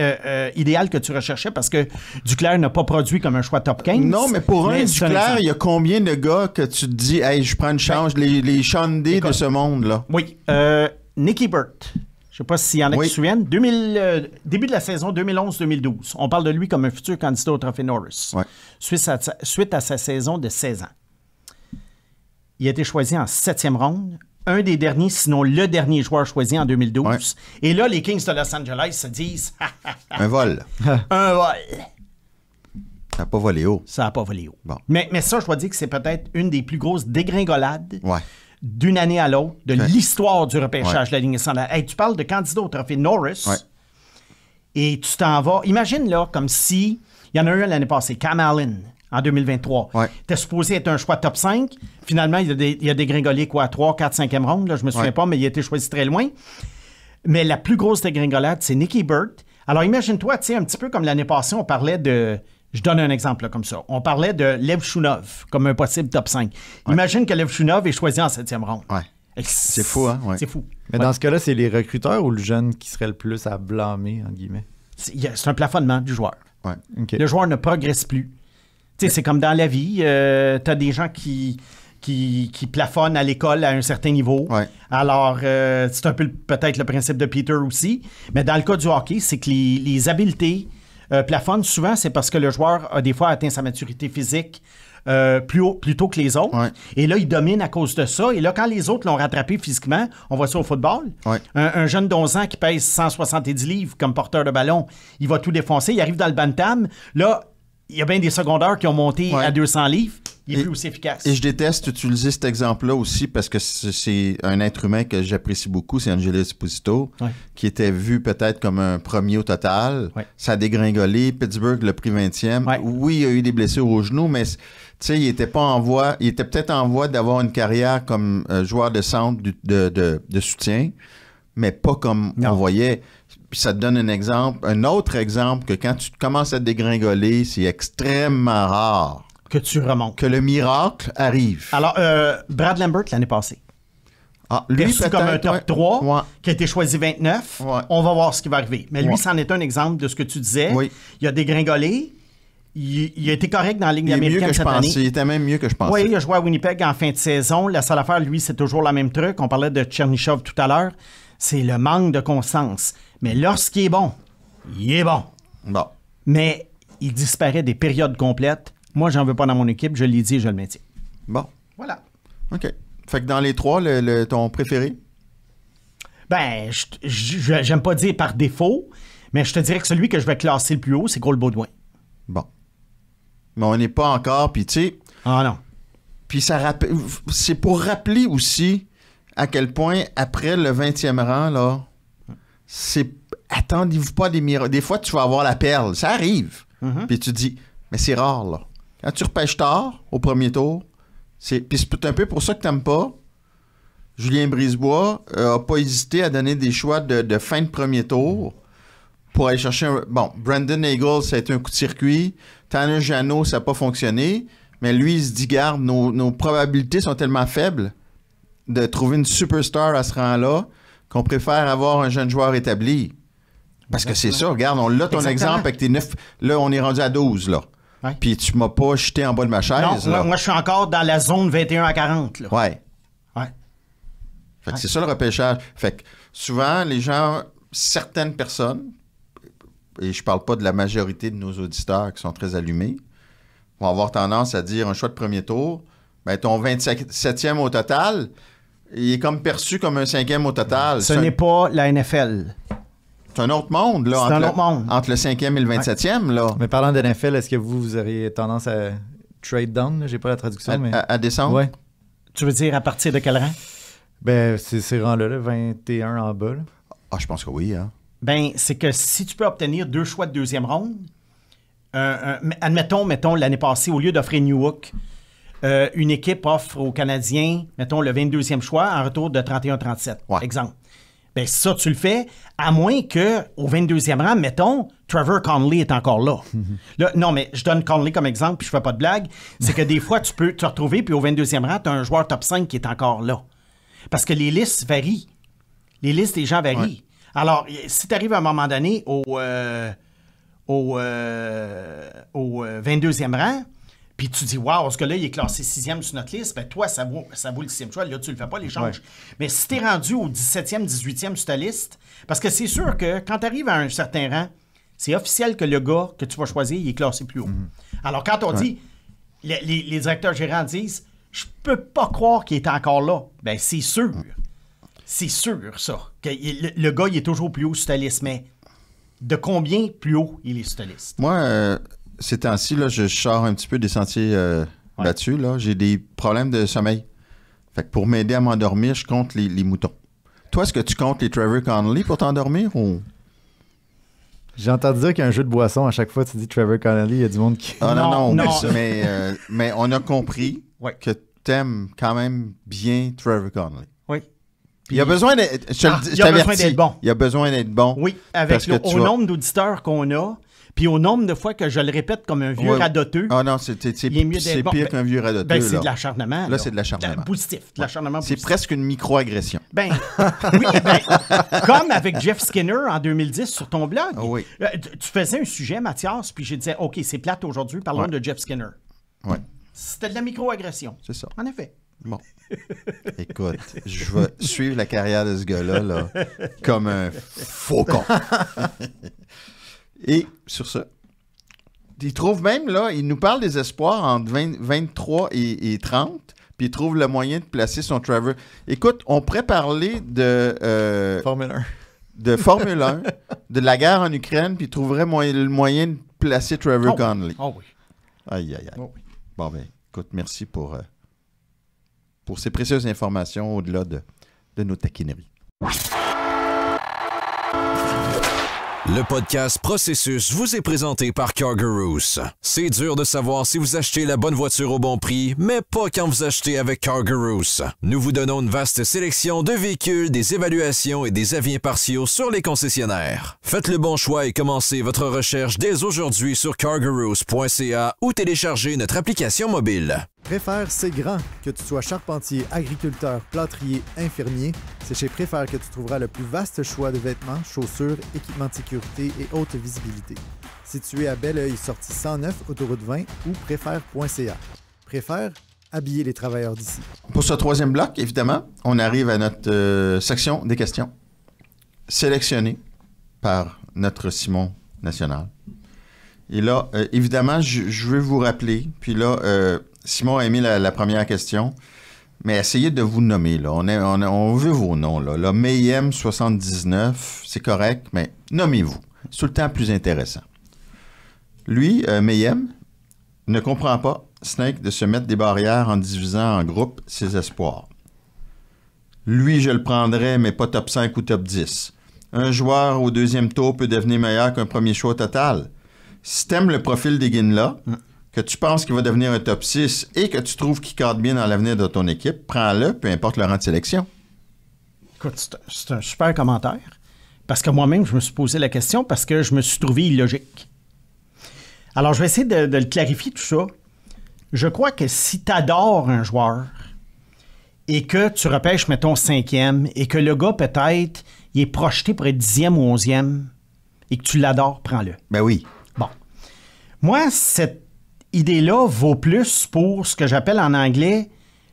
euh, euh, idéal que tu recherchais parce que Duclair n'a pas produit comme un choix top 15. Non, mais pour un Duclair, il y a combien de gars que tu te dis, hey, je prends une chance, les, les Sean Day de ce monde-là? Oui. Euh, Nicky Burt. Je sais pas s'il y en a Oui. qui se souviennent. 2000, euh, début de la saison 2011-2012. On parle de lui comme un futur candidat au Trophée Norris. Ouais. Suite, à, sa- suite à sa saison de 16 ans. Il a été choisi en septième ronde. Un des derniers, sinon le dernier joueur choisi en 2012. Ouais. Et là, les Kings de Los Angeles se disent Un vol. un vol. Ça n'a pas volé haut. Ça n'a pas volé haut. Bon. Mais, mais ça, je dois dire que c'est peut-être une des plus grosses dégringolades Ouais. D'une année à l'autre de l'histoire du repêchage de la ligne nationale. Hey, tu parles de candidat au trophée Norris et tu t'en vas. Imagine là, comme si il y en a eu un l'année passée, Cam Allen, en 2023. Ouais. T'es supposé être un choix top 5. Finalement, il a, des, il a dégringolé quoi, 3, 4, 5e ronde, là, je me souviens Ouais. pas, mais il a été choisi très loin. Mais la plus grosse dégringolade, c'est Nicky Burt. Alors imagine-toi, tu sais, un petit peu comme l'année passée, on parlait de. Je donne un exemple là, comme ça. On parlait de Lev Shunov comme un possible top 5. Imagine que Lev Shunov est choisi en 7e ronde. Ouais. C'est fou, hein? Ouais. C'est fou. Mais dans ce cas-là, c'est les recruteurs ou le jeune qui serait le plus à blâmer, en guillemets? C'est un plafonnement du joueur. Le joueur ne progresse plus. Tu sais, c'est comme dans la vie. tu as des gens qui, qui, qui plafonnent à l'école à un certain niveau. Ouais. Alors, euh, c'est un peu peut-être le principe de Peter aussi. Mais dans le cas du hockey, c'est que les, les habiletés euh, plafonnent. Souvent, c'est parce que le joueur a des fois atteint sa maturité physique euh, plus haut, plus tôt que les autres. Ouais. Et là, il domine à cause de ça. Et là, quand les autres l'ont rattrapé physiquement, on voit ça au football. Ouais. Un, un jeune d'11 ans qui pèse 170 livres comme porteur de ballon, il va tout défoncer. Il arrive dans le bantam. Là, il y a bien des secondaires qui ont monté Ouais. à 200 livres. Il est Et- plus aussi efficace. Et je déteste utiliser cet exemple-là aussi parce que c'est un être humain que j'apprécie beaucoup, c'est Angelo Esposito, Ouais. qui était vu peut-être comme un premier au total. Ouais. Ça a dégringolé. Pittsburgh l'a pris 20e. Ouais. Oui, il a eu des blessures au genou, mais il était pas en voie. Il était peut-être en voie d'avoir une carrière comme euh, joueur de centre du- de, de- de soutien, mais pas comme Non. on voyait. Puis ça te donne un exemple, un autre exemple que quand tu commences à dégringoler, c'est extrêmement rare que tu remontes. que le miracle arrive. Alors, euh, Brad Lambert, l'année passée, Ah, lui, perçu comme un top ouais. 3, Ouais. qui a été choisi 29, Ouais. on va voir ce qui va arriver. Mais lui, c'en est un exemple de ce que tu disais. Oui. Il a dégringolé. Il, il a été correct dans la Ligue Il est mieux américaine que je cette année. pensais. Il était même mieux que je pensais. Oui, il a joué à Winnipeg en fin de saison. La seule affaire, lui, c'est toujours la même truc. On parlait de Tchernyshov tout à l'heure. C'est le manque de constance. Mais lorsqu'il est bon, il est bon. Bon. Mais il disparaît des périodes complètes. Moi, j'en veux pas dans mon équipe. Je l'ai dit, je le maintiens. Bon. Voilà. OK. Fait que dans les trois, le, le- ton préféré? Ben, j'aime pas dire par défaut, mais je te dirais que celui que je vais classer le plus haut, c'est Cole Baudouin. Bon. Mais on n'est pas encore, puis tu sais, Ah non. puis ça rappelle, c'est pour rappeler aussi à quel point, après le 20e rang, là, c'est, attendez-vous pas des miracles. Des fois, tu vas avoir la perle, ça arrive. Puis tu dis, mais c'est rare, là. Quand tu repêches tard, au premier tour, c'est, puis c'est un peu pour ça que t'aimes pas. Julien Brisebois euh, a pas hésité à donner des choix de, de fin de premier tour pour aller chercher un... Bon, Brandon Eagle, ça a été un coup de circuit. Tanner Janot, ça n'a pas fonctionné. Mais lui, il se dit, garde, nos, nos probabilités sont tellement faibles de trouver une superstar à ce rang-là qu'on préfère avoir un jeune joueur établi. Parce que c'est ça, regarde, on l'a ton Exactement. exemple avec tes neuf... Là, on est rendu à 12, là. Ouais. Puis tu m'as pas jeté en bas de ma chaise, Non, là. moi, moi, je suis encore dans la zone 21 à 40. Là. Ouais. Ouais. Fait que c'est ça le repêchage. Fait que souvent, les gens, certaines personnes, et je parle pas de la majorité de nos auditeurs qui sont très allumés, vont avoir tendance à dire un choix de premier tour, ben ton 27e au total, il est comme perçu comme un cinquième au total. Ce n'est pas la NFL. C'est un autre monde, là. C'est entre un le- autre monde. Entre le 5e et le 27e, là. Mais parlant de NFL, est-ce que vous, vous auriez tendance à trade down? là? J'ai pas la traduction, À, mais... à- à descendre? Ouais. Tu veux dire à partir de quel rang? Ben, c'est ces rangs-là, là, 21 en bas. là. Ah, je pense que oui, hein. Ben, c'est que si tu peux obtenir deux choix de deuxième ronde, euh, euh, admettons, mettons, l'année passée, au lieu d'offrir Newhook, euh, une équipe offre aux Canadiens, mettons, le 22e choix en retour de 31-37, Ouais. exemple. Ben, ça, tu le fais, à moins que au 22e rang, mettons, Trevor Conley est encore là. Là, non, mais je donne Conley comme exemple, puis je fais pas de blague. C'est que des fois, tu peux te retrouver, puis au 22e rang, tu as un joueur top 5 qui est encore là. Parce que les listes varient. Les listes des gens varient. Alors, si tu arrives à un moment donné au, euh, au, euh, au euh, 22e rang, puis tu dis, waouh, ce gars-là, il est classé sixième sur notre liste, ben toi, ça vaut, ça vaut le sixième choix. Là, tu le fais pas, l'échange. Mais si tu es rendu au 17e, 18e sur ta liste, parce que c'est sûr que quand tu arrives à un certain rang, c'est officiel que le gars que tu vas choisir, il est classé plus haut. Alors, quand on dit, les, les- les directeurs gérants disent, je peux pas croire qu'il est encore là, ben c'est sûr. C'est sûr, ça. Que le gars, il est toujours plus haut sur ta liste, mais de combien plus haut il est sur ta liste? Moi, euh, ces temps-ci, là, je sors un petit peu des sentiers euh, Ouais. Là. J'ai des problèmes de sommeil. Fait que pour m'aider à m'endormir, je compte les, les moutons. Toi, est-ce que tu comptes les Trevor Connolly pour t'endormir ou... J'ai entendu dire qu'il y a un jeu de boisson. À chaque fois, tu dis Trevor Connolly, il y a du monde qui... Ah non, Non, non, non. mais, mais, euh, mais on a compris Ouais. que t'aimes quand même bien Trevor Connolly. Oui. Il a besoin d'être... Ah, il je a besoin d'être bon. Il a besoin d'être bon. Oui, avec le, au vas- nombre d'auditeurs qu'on a, puis au nombre de fois que je le répète comme un vieux Ouais. radoteux, Ah non, c'est c'est- c'est- c'est bon. pire Ben- qu'un vieux radoteux. ben, c'est là. de l'acharnement. Là, c'est de l'acharnement. Positif, de l'acharnement C'est presque une micro-agression. Ben, oui, ben, comme avec Jeff Skinner en 2010 sur ton blog. Ah oui. Euh, tu faisais un sujet, Mathias, puis je disais, OK, c'est plate aujourd'hui, parlons Ouais. de Jeff Skinner. Ouais, C'était de la micro-agression. c'est ça. En effet. Bon. Écoute, je vais suivre la carrière de ce gars-là là, comme un faucon. Et sur ça, il trouve même, là, il nous parle des espoirs entre 20 23 et, et 30, puis il trouve le moyen de placer son Trevor. Écoute, on pourrait parler de, euh, Formule 1. de Formule 1, de la guerre en Ukraine, puis il trouverait moyen- le moyen de placer Trevor Oh. Conley. Oh oui. Aïe, aïe, aïe. Oh oui. Bon, ben, écoute, merci pour, euh, pour ces précieuses informations au-delà de, de nos taquineries. Le podcast Processus vous est présenté par Cargorous. C'est dur de savoir si vous achetez la bonne voiture au bon prix, mais pas quand vous achetez avec Cargorous. Nous vous donnons une vaste sélection de véhicules, des évaluations et des avis impartiaux sur les concessionnaires. Faites le bon choix et commencez votre recherche dès aujourd'hui sur cargorous.ca ou téléchargez notre application mobile. Préfère, c'est grand. Que tu sois charpentier, agriculteur, plâtrier, infirmier, c'est chez Préfère que tu trouveras le plus vaste choix de vêtements, chaussures, équipements de sécurité et haute visibilité. Situé à Belleuil, sortie 109, autoroute 20 ou préfère.ca. Préfère, habiller les travailleurs d'ici. Pour ce troisième bloc, évidemment, on arrive à notre euh, section des questions sélectionnées par notre Simon national. Et là, euh, évidemment, je, je veux vous rappeler, puis là, euh, Simon a émis la, première question, mais essayez de vous nommer, là. On, est, on, on veut vos noms, là. Là, Mayhem 79, c'est correct, mais nommez-vous. C'est tout le temps plus intéressant. Lui, euh, Mayhem, ne comprend pas, Snake, de se mettre des barrières en divisant en groupe ses espoirs. Lui, je le prendrais, mais pas top 5 ou top 10. Un joueur au deuxième tour peut devenir meilleur qu'un premier choix total. Si t'aimes le profil d'Eguin-là, que tu penses qu'il va devenir un top 6 et que tu trouves qu'il cadre bien dans l'avenir de ton équipe, prends-le, peu importe le rang de sélection. Écoute, c'est un- super commentaire. Parce que moi-même, je me suis posé la question parce que je me suis trouvé illogique. Alors, je vais essayer de, de le clarifier tout ça. Je crois que si tu adores un joueur et que tu repêches, mettons, cinquième et que le gars, peut-être, il est projeté pour être dixième ou onzième et que tu l'adores, prends-le. Ben oui. Bon. Moi, cette idée-là vaut plus pour ce que j'appelle en anglais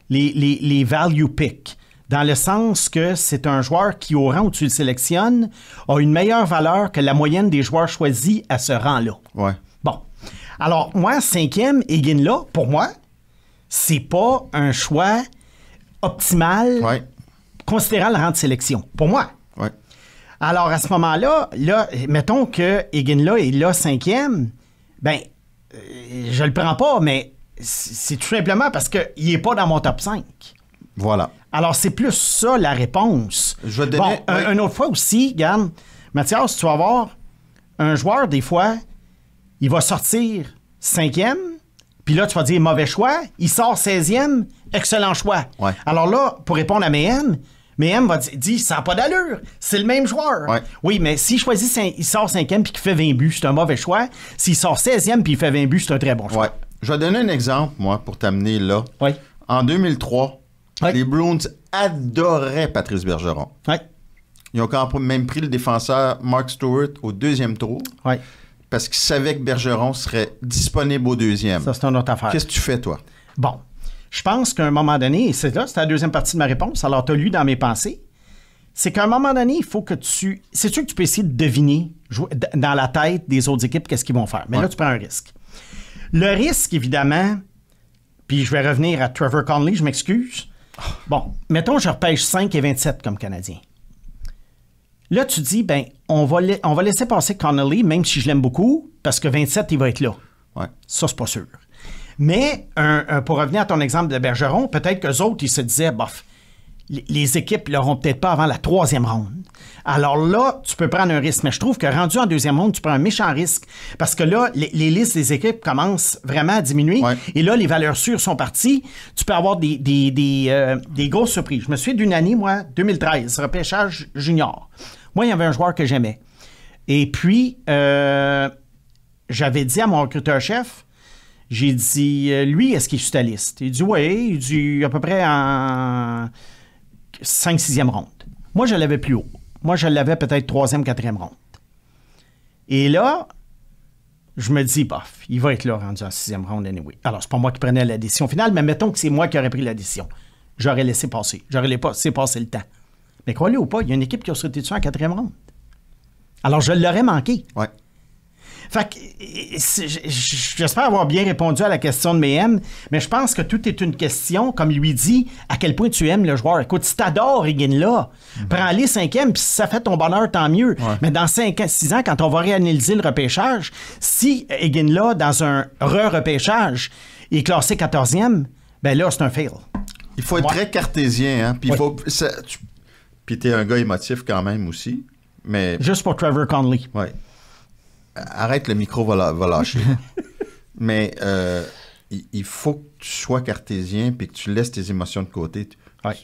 les, les, les value picks. Dans le sens que c'est un joueur qui, au rang où tu le sélectionnes, a une meilleure valeur que la moyenne des joueurs choisis à ce rang-là. Ouais. Bon. Alors, moi, cinquième, Eguin-là, pour moi, c'est pas un choix optimal Ouais. considérant le rang de sélection. Pour moi. Ouais. Alors, à ce moment-là, là, mettons que Egan-là est là cinquième, ben, je le prends pas, mais c'est tout simplement parce qu'il n'est pas dans mon top 5. Voilà. Alors, c'est plus ça la réponse. Je vais te donner- Bon, un- une autre fois aussi, regarde, Mathias, tu vas voir un joueur, des fois, il va sortir cinquième, puis là, tu vas dire mauvais choix, il sort 16e, excellent choix. Ouais. Alors là, pour répondre à Mayhem, Mayhem va di- dire ça n'a pas d'allure, c'est le même joueur. Ouais. Oui, mais s'il choisit, cin- il sort cinquième puis qu'il fait 20 buts, c'est un mauvais choix. S'il sort 16e puis il fait 20 buts, c'est un très bon choix. Ouais. Je vais donner un exemple, moi, pour t'amener là. Oui. En 2003, Ouais. les Bruins adoraient Patrice Bergeron. Ouais. Ils ont quand même pris le défenseur Mark Stewart au deuxième tour Ouais. parce qu'ils savaient que Bergeron serait disponible au deuxième. Ça, c'est une autre affaire. Qu'est-ce que tu fais, toi? Bon, je pense qu'à un moment donné, et c'est là, c'est la deuxième partie de ma réponse, alors tu as lu dans mes pensées, c'est qu'à un moment donné, il faut que tu... C'est sûr que tu peux essayer de deviner dans la tête des autres équipes qu'est-ce qu'ils vont faire, mais là, tu prends un risque. Le risque, évidemment, puis je vais revenir à Trevor Conley, je m'excuse. Bon, mettons, je repêche 5 et 27 comme Canadien. Là, tu dis, ben, on va, la- on va laisser passer Connolly, même si je l'aime beaucoup, parce que 27, il va être là. Ouais. Ça, c'est pas sûr. Mais un- un- pour revenir à ton exemple de Bergeron, peut-être qu'eux autres, ils se disaient, bof, les- équipes ne l'auront peut-être pas avant la troisième ronde. Alors là, tu peux prendre un risque. Mais je trouve que rendu en deuxième ronde, tu prends un méchant risque. Parce que là, les, les listes des équipes commencent vraiment à diminuer. Ouais. Et là, les valeurs sûres sont parties. Tu peux avoir des, des, des, euh, des grosses surprises. Je me souviens d'une année, moi, 2013, repêchage junior. Moi, il y avait un joueur que j'aimais. Et puis, euh, j'avais dit à mon recruteur-chef, j'ai dit, euh, lui, est-ce qu'il est sur ta liste? Il dit, oui, il dit, à peu près en 5-6e ronde. Moi, je l'avais plus haut. Moi, je l'avais peut-être 3e, 4e ronde. Et là, je me dis, bof, il va être là rendu en 6e ronde anyway. Alors, c'est pas moi qui prenais la décision finale, mais mettons que c'est moi qui aurais pris la décision. J'aurais laissé passer. J'aurais laissé passer le temps. Mais croyez ou pas, il y a une équipe qui a sauté dessus en 4e ronde. Alors, je l'aurais manqué. Ouais. Fait que, j'espère avoir bien répondu à la question de Mayhem, mais je pense que tout est une question, comme lui dit, à quel point tu aimes le joueur. Écoute, si t'adores Egan là, prends-les cinquième, puis si ça fait ton bonheur, tant mieux. Mais dans 5 ans, 6 ans, quand on va réanalyser le repêchage, si là, dans un re-repêchage, est classé 14e, ben là, c'est un fail. Il faut être Ouais. très cartésien, hein? Puis il Ouais. faut. ça- tu- Puis t'es un gars émotif quand même aussi. Mais. Juste pour Trevor Conley. Ouais. Arrête, le micro va, lâcher. Mais euh, il, il faut que tu sois cartésien puis que tu laisses tes émotions de côté. Ouais.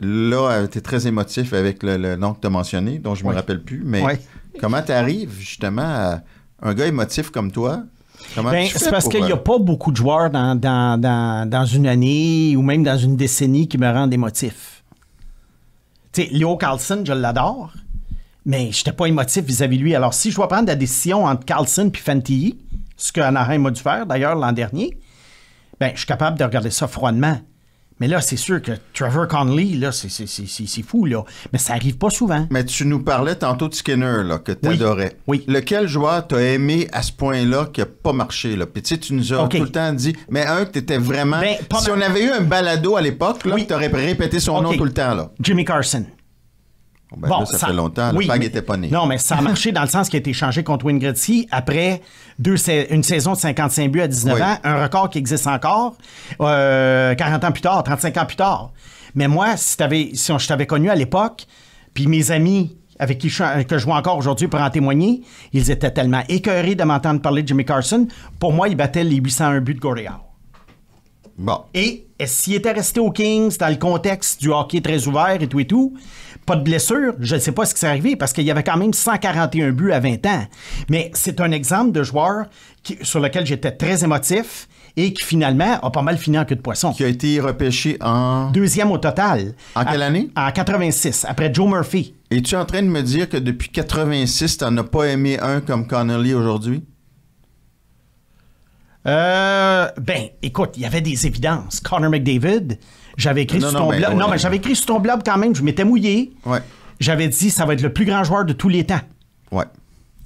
Là, tu es très émotif avec le, le nom que tu as mentionné, dont je ne me rappelle plus. Mais Ouais. comment tu arrives justement à un gars émotif comme toi? Comment Ben, c'est parce qu'il n'y a euh, pas beaucoup de joueurs dans, dans, dans, dans une année ou même dans une décennie qui me rendent émotif. Tu sais, Léo Carlson, je l'adore, mais je n'étais pas émotif vis-à-vis de lui. Alors, si je dois prendre la décision entre Carlson et Fantilli, ce que Anaheim a dû faire d'ailleurs l'an dernier, ben, je suis capable de regarder ça froidement. Mais là, c'est sûr que Trevor Conley, là, c'est- c'est c'est- c'est- c'est fou, là. Mais ça arrive pas souvent. Mais tu nous parlais tantôt de Skinner, là, que tu Oui. adorais. Oui. Lequel joueur t'as aimé à ce point-là qui n'a pas marché? Là? Puis tu sais, tu nous as tout le temps dit, mais un que tu étais vraiment. Ben, si on avait eu un balado à l'époque, là, Oui. tu aurais répété son nom tout le temps. Là. Jimmy Carson. Ben, là, ça, fait longtemps. oui, le n'était pas né. Non, mais ça a marché dans le sens qu'il a été changé contre Wayne Gretzky après deux une saison de 55 buts à 19 Oui. ans, un record qui existe encore euh, 40 ans plus tard, 35 ans plus tard. Mais moi, si, t'avais- si on- je t'avais connu à l'époque, puis mes amis avec qui je, que je vois encore aujourd'hui pour en témoigner, ils étaient tellement écœurés de m'entendre parler de Jimmy Carson. Pour moi, ils battaient les 801 buts de Gordie Howe. Bon. Et s'il était resté aux Kings dans le contexte du hockey très ouvert et tout et tout, pas de blessure, je ne sais pas ce qui s'est arrivé parce qu'il y avait quand même 141 buts à 20 ans. Mais c'est un exemple de joueur qui- sur lequel j'étais très émotif et qui finalement a pas mal fini en queue de poisson. Qui a été repêché en. Deuxième au total. En quelle À- année? En 86, après Joe Murphy. Es-tu en train de me dire que depuis 86, t'en as pas aimé un comme Connolly aujourd'hui? Euh, ben, écoute, il y avait des évidences. Connor McDavid, j'avais écrit Non, sur non, ton mais blog. ouais. Non, mais j'avais écrit sur ton blog quand même, je m'étais mouillé. Ouais. J'avais dit, ça va être le plus grand joueur de tous les temps. Ouais.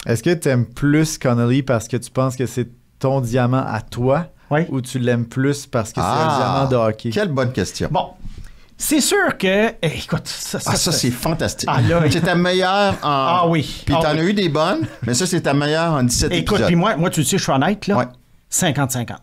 Est-ce que tu aimes plus Connolly parce que tu penses que c'est ton diamant à toi Oui. ou tu l'aimes plus parce que c'est un diamant de hockey? Ah! Quelle bonne question. Bon, c'est sûr que. eh, écoute, ça, Ah, ça, c'est fantastique. Ah, là, c'est ta meilleure en. Ah oui. Puis Ah t'en oui. as eu des bonnes, mais ça, c'est ta meilleure en 17 Écoute, épisodes. puis moi, moi, tu le sais, je suis honnête, là. Ouais. 50-50.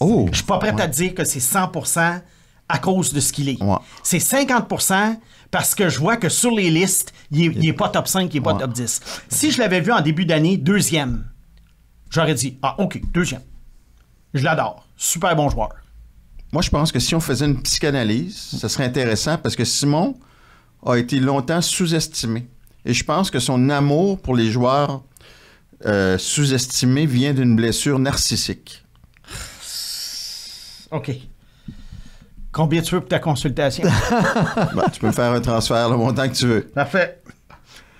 Oh! Je suis pas prêt à te dire que c'est 100% à cause de ce qu'il est. Ouais. C'est 50% parce que je vois que sur les listes, il est, il est pas top 5, il est pas Ouais. top 10. Si je l'avais vu en début d'année, deuxième, j'aurais dit, ah, OK, deuxième. Je l'adore. Super bon joueur. Moi, je pense que si on faisait une psychanalyse, ça serait intéressant parce que Simon a été longtemps sous-estimé. Et je pense que son amour pour les joueurs euh, sous-estimés vient d'une blessure narcissique. OK. Combien tu veux pour ta consultation? Bon, tu peux me faire un transfert le montant que tu veux. Parfait.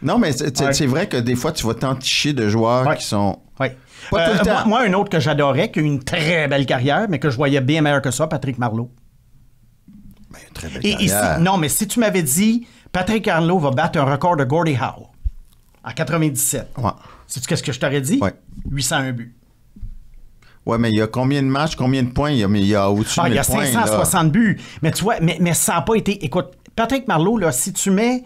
Non, mais c'est Ouais. vrai que des fois, tu vas t'enticher de joueurs Ouais. qui sont. Oui. Pas tout le temps. Moi, moi, un autre que j'adorais, qui a eu une très belle carrière, mais que je voyais bien meilleur que ça, Patrick Marleau. Ben, très belle Et, et si- carrière. non, mais si tu m'avais dit Patrick Marleau va battre un record de Gordie Howe en 97, Ouais. sais-tu qu'est-ce que je t'aurais dit? Ouais. 801 buts. Ouais, mais il y a combien de matchs, combien de points? Il y a, mais il y a au-dessus Ah, de il y a 1000 points. là. 560 buts. Mais tu vois, mais, mais ça n'a pas été. Écoute, Patrick Marleau, là, si tu mets.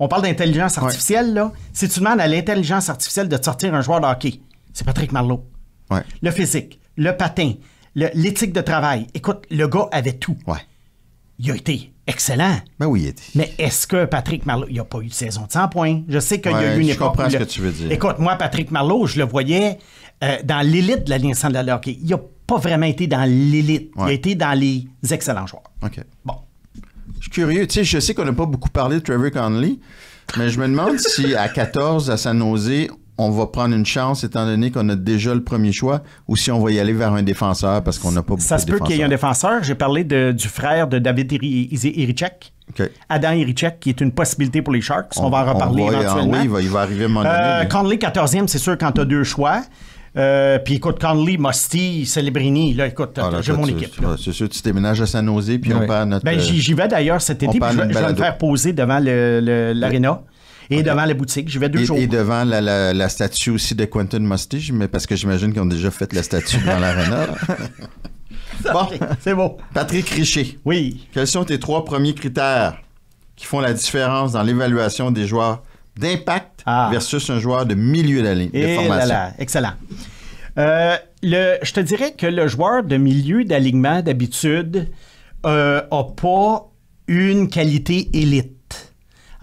On parle d'intelligence artificielle, là. Si tu demandes à l'intelligence artificielle de te sortir un joueur de hockey, c'est Patrick Marleau. Ouais. Le physique, le patin, l'éthique de travail. Écoute, le gars avait tout. Ouais. Il a été excellent. Ben oui, il était. Mais est-ce que Patrick Marleau, il n'a pas eu de saison de 100 points? Je sais qu'il y a eu une je époque. comprends où ce le- que tu veux dire. Écoute, moi, Patrick Marleau, je le voyais euh, dans l'élite de la Ligue nationale de hockey. Il n'a pas vraiment été dans l'élite. Il a été dans les excellents joueurs. OK. Bon. Je suis curieux. Tu sais, je sais qu'on n'a pas beaucoup parlé de Trevor Conley, mais je me demande si à 14, à San Jose, on va prendre une chance étant donné qu'on a déjà le premier choix ou si on va y aller vers un défenseur parce qu'on n'a pas beaucoup Ça se de peut qu'il y ait un défenseur. J'ai parlé de- du frère de David Iri- Iri- Irichek. OK. Adam Irichek, qui est une possibilité pour les Sharks. On, va en reparler va- éventuellement. Oui, il va, il va arriver à un moment donné. Euh, mais- Conley, 14e, c'est sûr quand tu as deux choix. Euh, Puis écoute, Conley, Musty, Celebrini, là, écoute, Ah, j'ai mon équipe. C'est sûr, tu déménages à San Jose puis on perd notre. Ben, j'y vais d'ailleurs cet été, puis je, je vais me faire poser devant l'aréna et devant la boutique. J'y vais deux et, jours. et devant la, la- la statue aussi de Quentin Musty, mais parce que j'imagine qu'ils ont déjà fait la statue dans l'arena. bon, C'est beau. Patrick Richer. Oui. Quels sont tes trois premiers critères qui font la différence dans l'évaluation des joueurs d'impact Ah. versus un joueur de milieu d'année, de Et formation? là là, excellent. Euh, le, je te dirais que le joueur de milieu d'alignement, d'habitude, euh, a pas une qualité élite.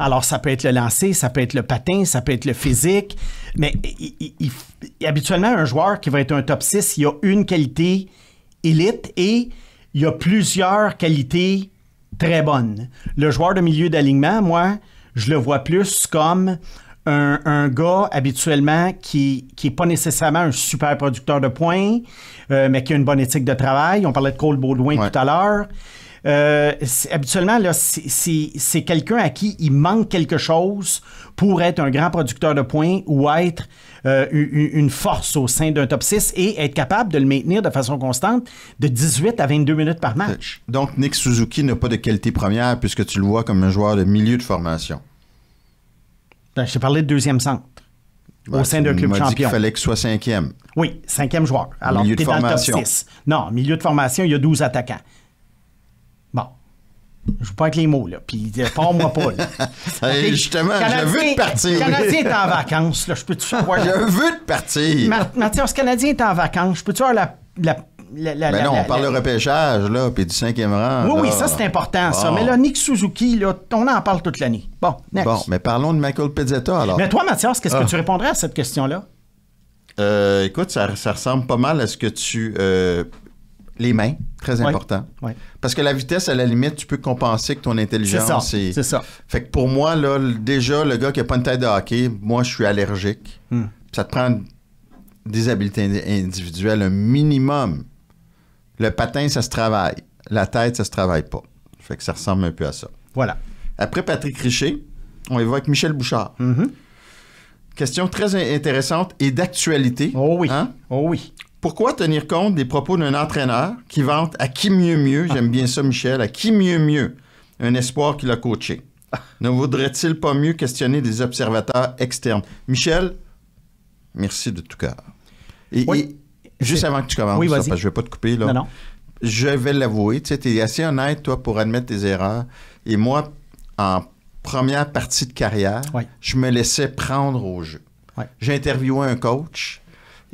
Alors, ça peut être le lancer, ça peut être le patin, ça peut être le physique, mais il- il- il- habituellement, un joueur qui va être un top 6, il a une qualité élite et il y a plusieurs qualités très bonnes. Le joueur de milieu d'alignement, moi, je le vois plus comme un, un gars habituellement qui qui est pas nécessairement un super producteur de points, euh, mais qui a une bonne éthique de travail. On parlait de Cole Baudouin Ouais. tout à l'heure. Euh, habituellement, là, c'est- quelqu'un à qui il manque quelque chose pour être un grand producteur de points ou être euh, une, force au sein d'un top 6 et être capable de le maintenir de façon constante de 18 à 22 minutes par match. Donc, Nick Suzuki n'a pas de qualité première puisque tu le vois comme un joueur de milieu de formation. Ben, je t'ai parlé de deuxième centre au sein d'un tu club m'as dit champion. qu'il fallait qu'il soit cinquième. Oui, cinquième joueur. Alors, Milieu t'es de dans le top formation. 6. Non, milieu de formation, il y a 12 attaquants. Je joue pas avec les mots, là. Puis, euh, pars-moi pas, là. Hey, justement, je Canadien- veux te partir. Canadien est en vacances, là. Je peux-tu savoir? Je veux te partir. Ma- Mathias, Canadien est en vacances. Je peux-tu avoir la. la, la, la- Ben la- non, on parle de repêchage, là, puis du cinquième rang. Oui, là. oui, ça, c'est important, ça. Mais là, Nick Suzuki, là, on en parle toute l'année. Bon, next. Bon, mais parlons de Michael Pizzetta, alors. Mais toi, Mathias, qu'est-ce Ah. que tu répondrais à cette question-là? Euh, écoute, ça, ça ressemble pas mal à ce que tu... euh, les mains, très important. Parce que la vitesse, à la limite, tu peux compenser que ton intelligence. C'est ça, et- c'est ça. Fait que pour moi, là, déjà, le gars qui a pas une tête de hockey, moi, je suis allergique. Hmm. Ça te prend des habiletés indi- individuelles, un minimum. Le patin, ça se travaille. La tête, ça se travaille pas. Fait que ça ressemble un peu à ça. Voilà. Après Patrick Richer, on y va avec Michel Bouchard. Mhm. Question très in- intéressante et d'actualité. Oh oui. Hein? Oh oui. Pourquoi tenir compte des propos d'un entraîneur qui vante à qui mieux mieux, j'aime bien ça Michel, à qui mieux mieux un espoir qu'il a coaché? Ne voudrait-il pas mieux questionner des observateurs externes? Michel, merci de tout cœur. Et, Oui. et juste avant que tu commences, Oui, ça, vas-y. parce que je vais pas te couper, là. Non, non. Je vais l'avouer, tu sais, es assez honnête, toi, pour admettre tes erreurs. Et moi, en première partie de carrière, je me laissais prendre au jeu. Interviewé un coach,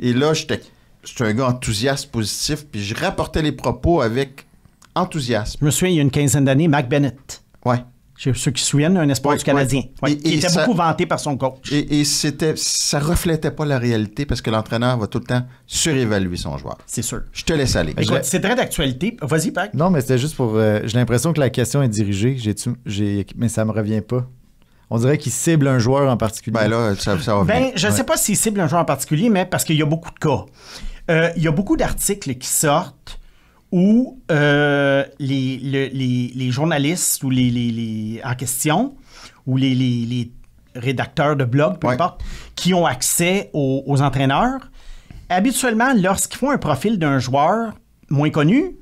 et là, j'étais j'étais un gars enthousiaste, positif, puis je rapportais les propos avec enthousiasme. Je me souviens, il y a une quinzaine d'années, Mac Bennett. Ouais. Chez ceux qui se souviennent, un espoir Ouais, du Canadien. ouais. Ouais, Et- qui et était ça- beaucoup vanté par son coach. Et, et c'était, ça reflétait pas la réalité parce que l'entraîneur va tout le temps surévaluer son joueur. C'est sûr. Je te laisse aller. Écoute, c'est très d'actualité. Vas-y, Pac. Non, mais c'était juste pour. euh, j'ai l'impression que la question est dirigée, j'ai, j'ai, mais ça me revient pas. On dirait qu'il cible un joueur en particulier. Ben là, ça, ça va bien. Ben, je ne sais pas s'il cible un joueur en particulier, mais parce qu'il y a beaucoup de cas. Euh, il y a beaucoup d'articles qui sortent où euh, les, le- les- les journalistes ou les, les- les- en question, ou les, les- les rédacteurs de blog, peu Ouais. importe, qui ont accès aux, aux entraîneurs, habituellement, lorsqu'ils font un profil d'un joueur moins connu,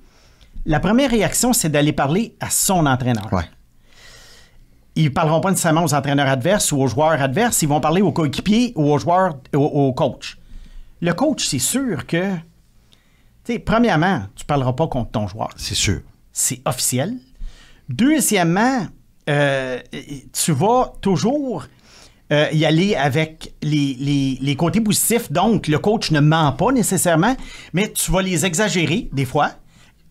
la première réaction, c'est d'aller parler à son entraîneur. Ouais. Ils ne parleront pas nécessairement aux entraîneurs adverses ou aux joueurs adverses, ils vont parler aux coéquipiers ou aux joueurs, au, au coach. Le coach, c'est sûr que, tu sais, premièrement, tu ne parleras pas contre ton joueur. C'est sûr. C'est officiel. Deuxièmement, euh, tu vas toujours euh, y aller avec les, les- les côtés positifs. Donc, le coach ne ment pas nécessairement, mais tu vas les exagérer des fois.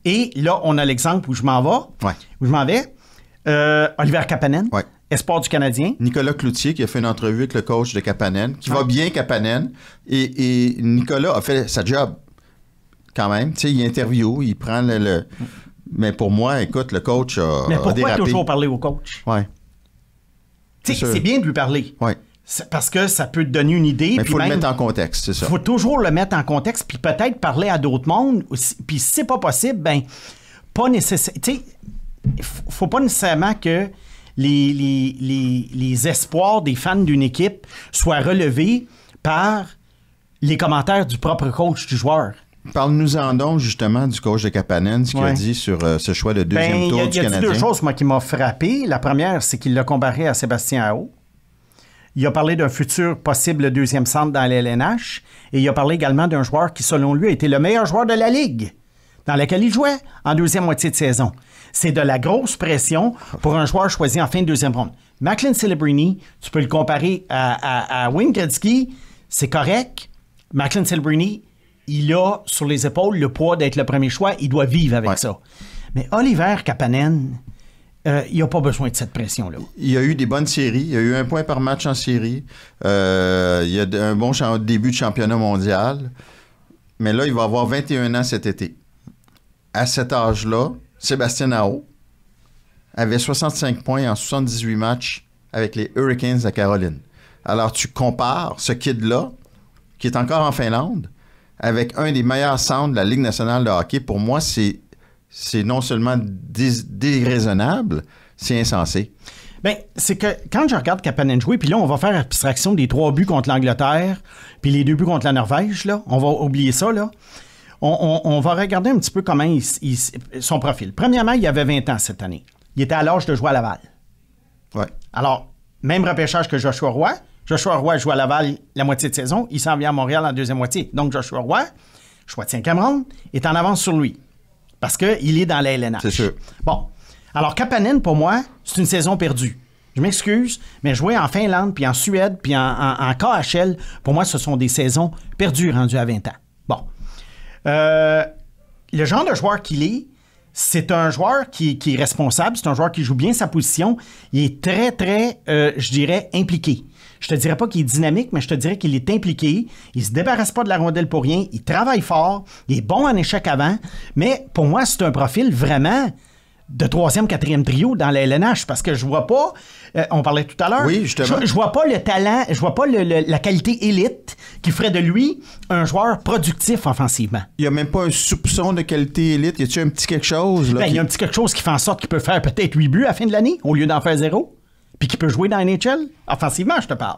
Et là, on a l'exemple où je m'en vais, Ouais. où je m'en vais. Euh, Oliver Kapanen, Ouais. espoir du Canadien. Nicolas Cloutier qui a fait une entrevue avec le coach de Kapanen, qui va bien Kapanen. Et, et Nicolas a fait sa job quand même. Tu sais, il interview, il prend le, le- Mais pour moi, écoute, le coach a, Mais a pourquoi dérapé. toujours parler au coach? Ouais, Tu sais, C'est bien de lui parler. C'est Parce que ça peut te donner une idée. Mais il faut le mettre en contexte, c'est ça. Il faut toujours le mettre en contexte, puis peut-être parler à d'autres mondes. Puis si c'est pas possible, ben, pas nécessaire. Tu sais, faut- faut pas nécessairement que les, les, les, les espoirs des fans d'une équipe soient relevés par les commentaires du propre coach du joueur. Parle-nous-en donc justement du coach de Kapanen, ce qu'il a dit sur euh, ce choix de deuxième Ben, y tour a, du il y a Canadien. deux choses moi, qui m'ont frappé. La première, c'est qu'il l'a comparé à Sébastien Ao. Il a parlé d'un futur possible deuxième centre dans l'LNH et il a parlé également d'un joueur qui, selon lui, a été le meilleur joueur de la Ligue dans laquelle il jouait en deuxième moitié de saison. C'est de la grosse pression pour un joueur choisi en fin de deuxième ronde. Macklin Celebrini, tu peux le comparer à, à, à Wayne Gretzky, c'est correct. Macklin Celebrini, il a sur les épaules le poids d'être le premier choix, il doit vivre avec Ouais. ça. Mais Oliver Kapanen, euh, il n'a pas besoin de cette pression-là. Il y a eu des bonnes séries. Il y a eu un point par match en série. Euh, il y a un bon début de championnat mondial. Mais là, il va avoir 21 ans cet été. À cet âge-là, Sébastien Nao avait 65 points en 78 matchs avec les Hurricanes de Caroline. Alors, tu compares ce kid-là, qui est encore en Finlande, avec un des meilleurs centres de la Ligue nationale de hockey. Pour moi, c'est non seulement déraisonnable, c'est insensé. Ben, c'est que quand je regarde Kapanen jouer, puis là, on va faire abstraction des trois buts contre l'Angleterre, puis les deux buts contre la Norvège, là, on va oublier ça, là. On, on- on va regarder un petit peu comment il, il- son profil. Premièrement, il avait 20 ans cette année. Il était à l'âge de jouer à Laval. Ouais. Alors, même repêchage que Joshua Roy. Joshua Roy joue à Laval la moitié de saison. Il s'en vient à Montréal en deuxième moitié. Donc, Joshua Roy, cinquième ronde, est en avance sur lui. Parce qu'il est dans la LNH. C'est sûr. Bon. Alors, Kapanen, pour moi, c'est une saison perdue. Je m'excuse, mais jouer en Finlande, puis en Suède, puis en, en- en KHL, pour moi, ce sont des saisons perdues rendues à 20 ans. Euh, le genre de joueur qu'il est, c'est un joueur qui, qui est responsable, c'est un joueur qui joue bien sa position. Il est très, très, euh, je dirais, impliqué. Je te dirais pas qu'il est dynamique, mais je te dirais qu'il est impliqué. Il se débarrasse pas de la rondelle pour rien. Il travaille fort. Il est bon en échec avant. Mais pour moi, c'est un profil vraiment de troisième, quatrième trio dans la LNH parce que je vois pas, euh, on parlait tout à l'heure, Oui, justement. je, je vois pas le talent, je vois pas le- le- la qualité élite qui ferait de lui un joueur productif offensivement. Il n'y a même pas un soupçon de qualité élite. Y a-tu un petit quelque chose? Là, Ben, il y a un petit quelque chose qui fait en sorte qu'il peut faire peut-être 8 buts à la fin de l'année au lieu d'en faire zéro. Puis qu'il peut jouer dans la NHL. Offensivement, je te parle.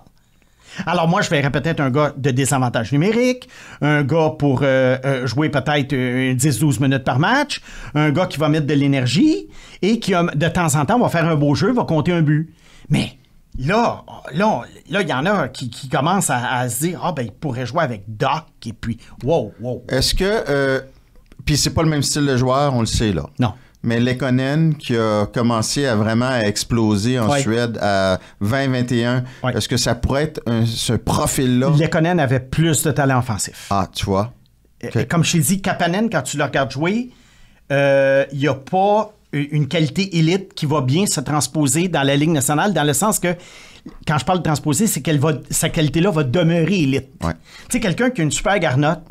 Alors moi, je verrais peut-être un gars de désavantage numérique, un gars pour euh, euh, jouer peut-être euh, 10-12 minutes par match, un gars qui va mettre de l'énergie et qui, euh, de temps en temps, va faire un beau jeu, va compter un but. Mais là, là, là, il y en a qui, qui commencent à, à se dire, ah ben, il pourrait jouer avec Doc, et puis, wow, wow. Est-ce que. euh, Puis c'est pas le même style de joueur, on le sait là. Non. Mais Lekonen, qui a commencé à vraiment exploser en Ouais. Suède à 20-21, Ouais. est-ce que ça pourrait être un- ce profil-là? Lekonen avait plus de talent offensif. Ah, tu vois. Comme je t'ai dit, Kapanen, quand tu le regardes jouer, euh, il n'y a pas une qualité élite qui va bien se transposer dans la Ligue nationale, dans le sens que, quand je parle de transposer, c'est qu'elle va, sa qualité-là va demeurer élite. Ouais. Tu sais, quelqu'un qui a une super garnotte,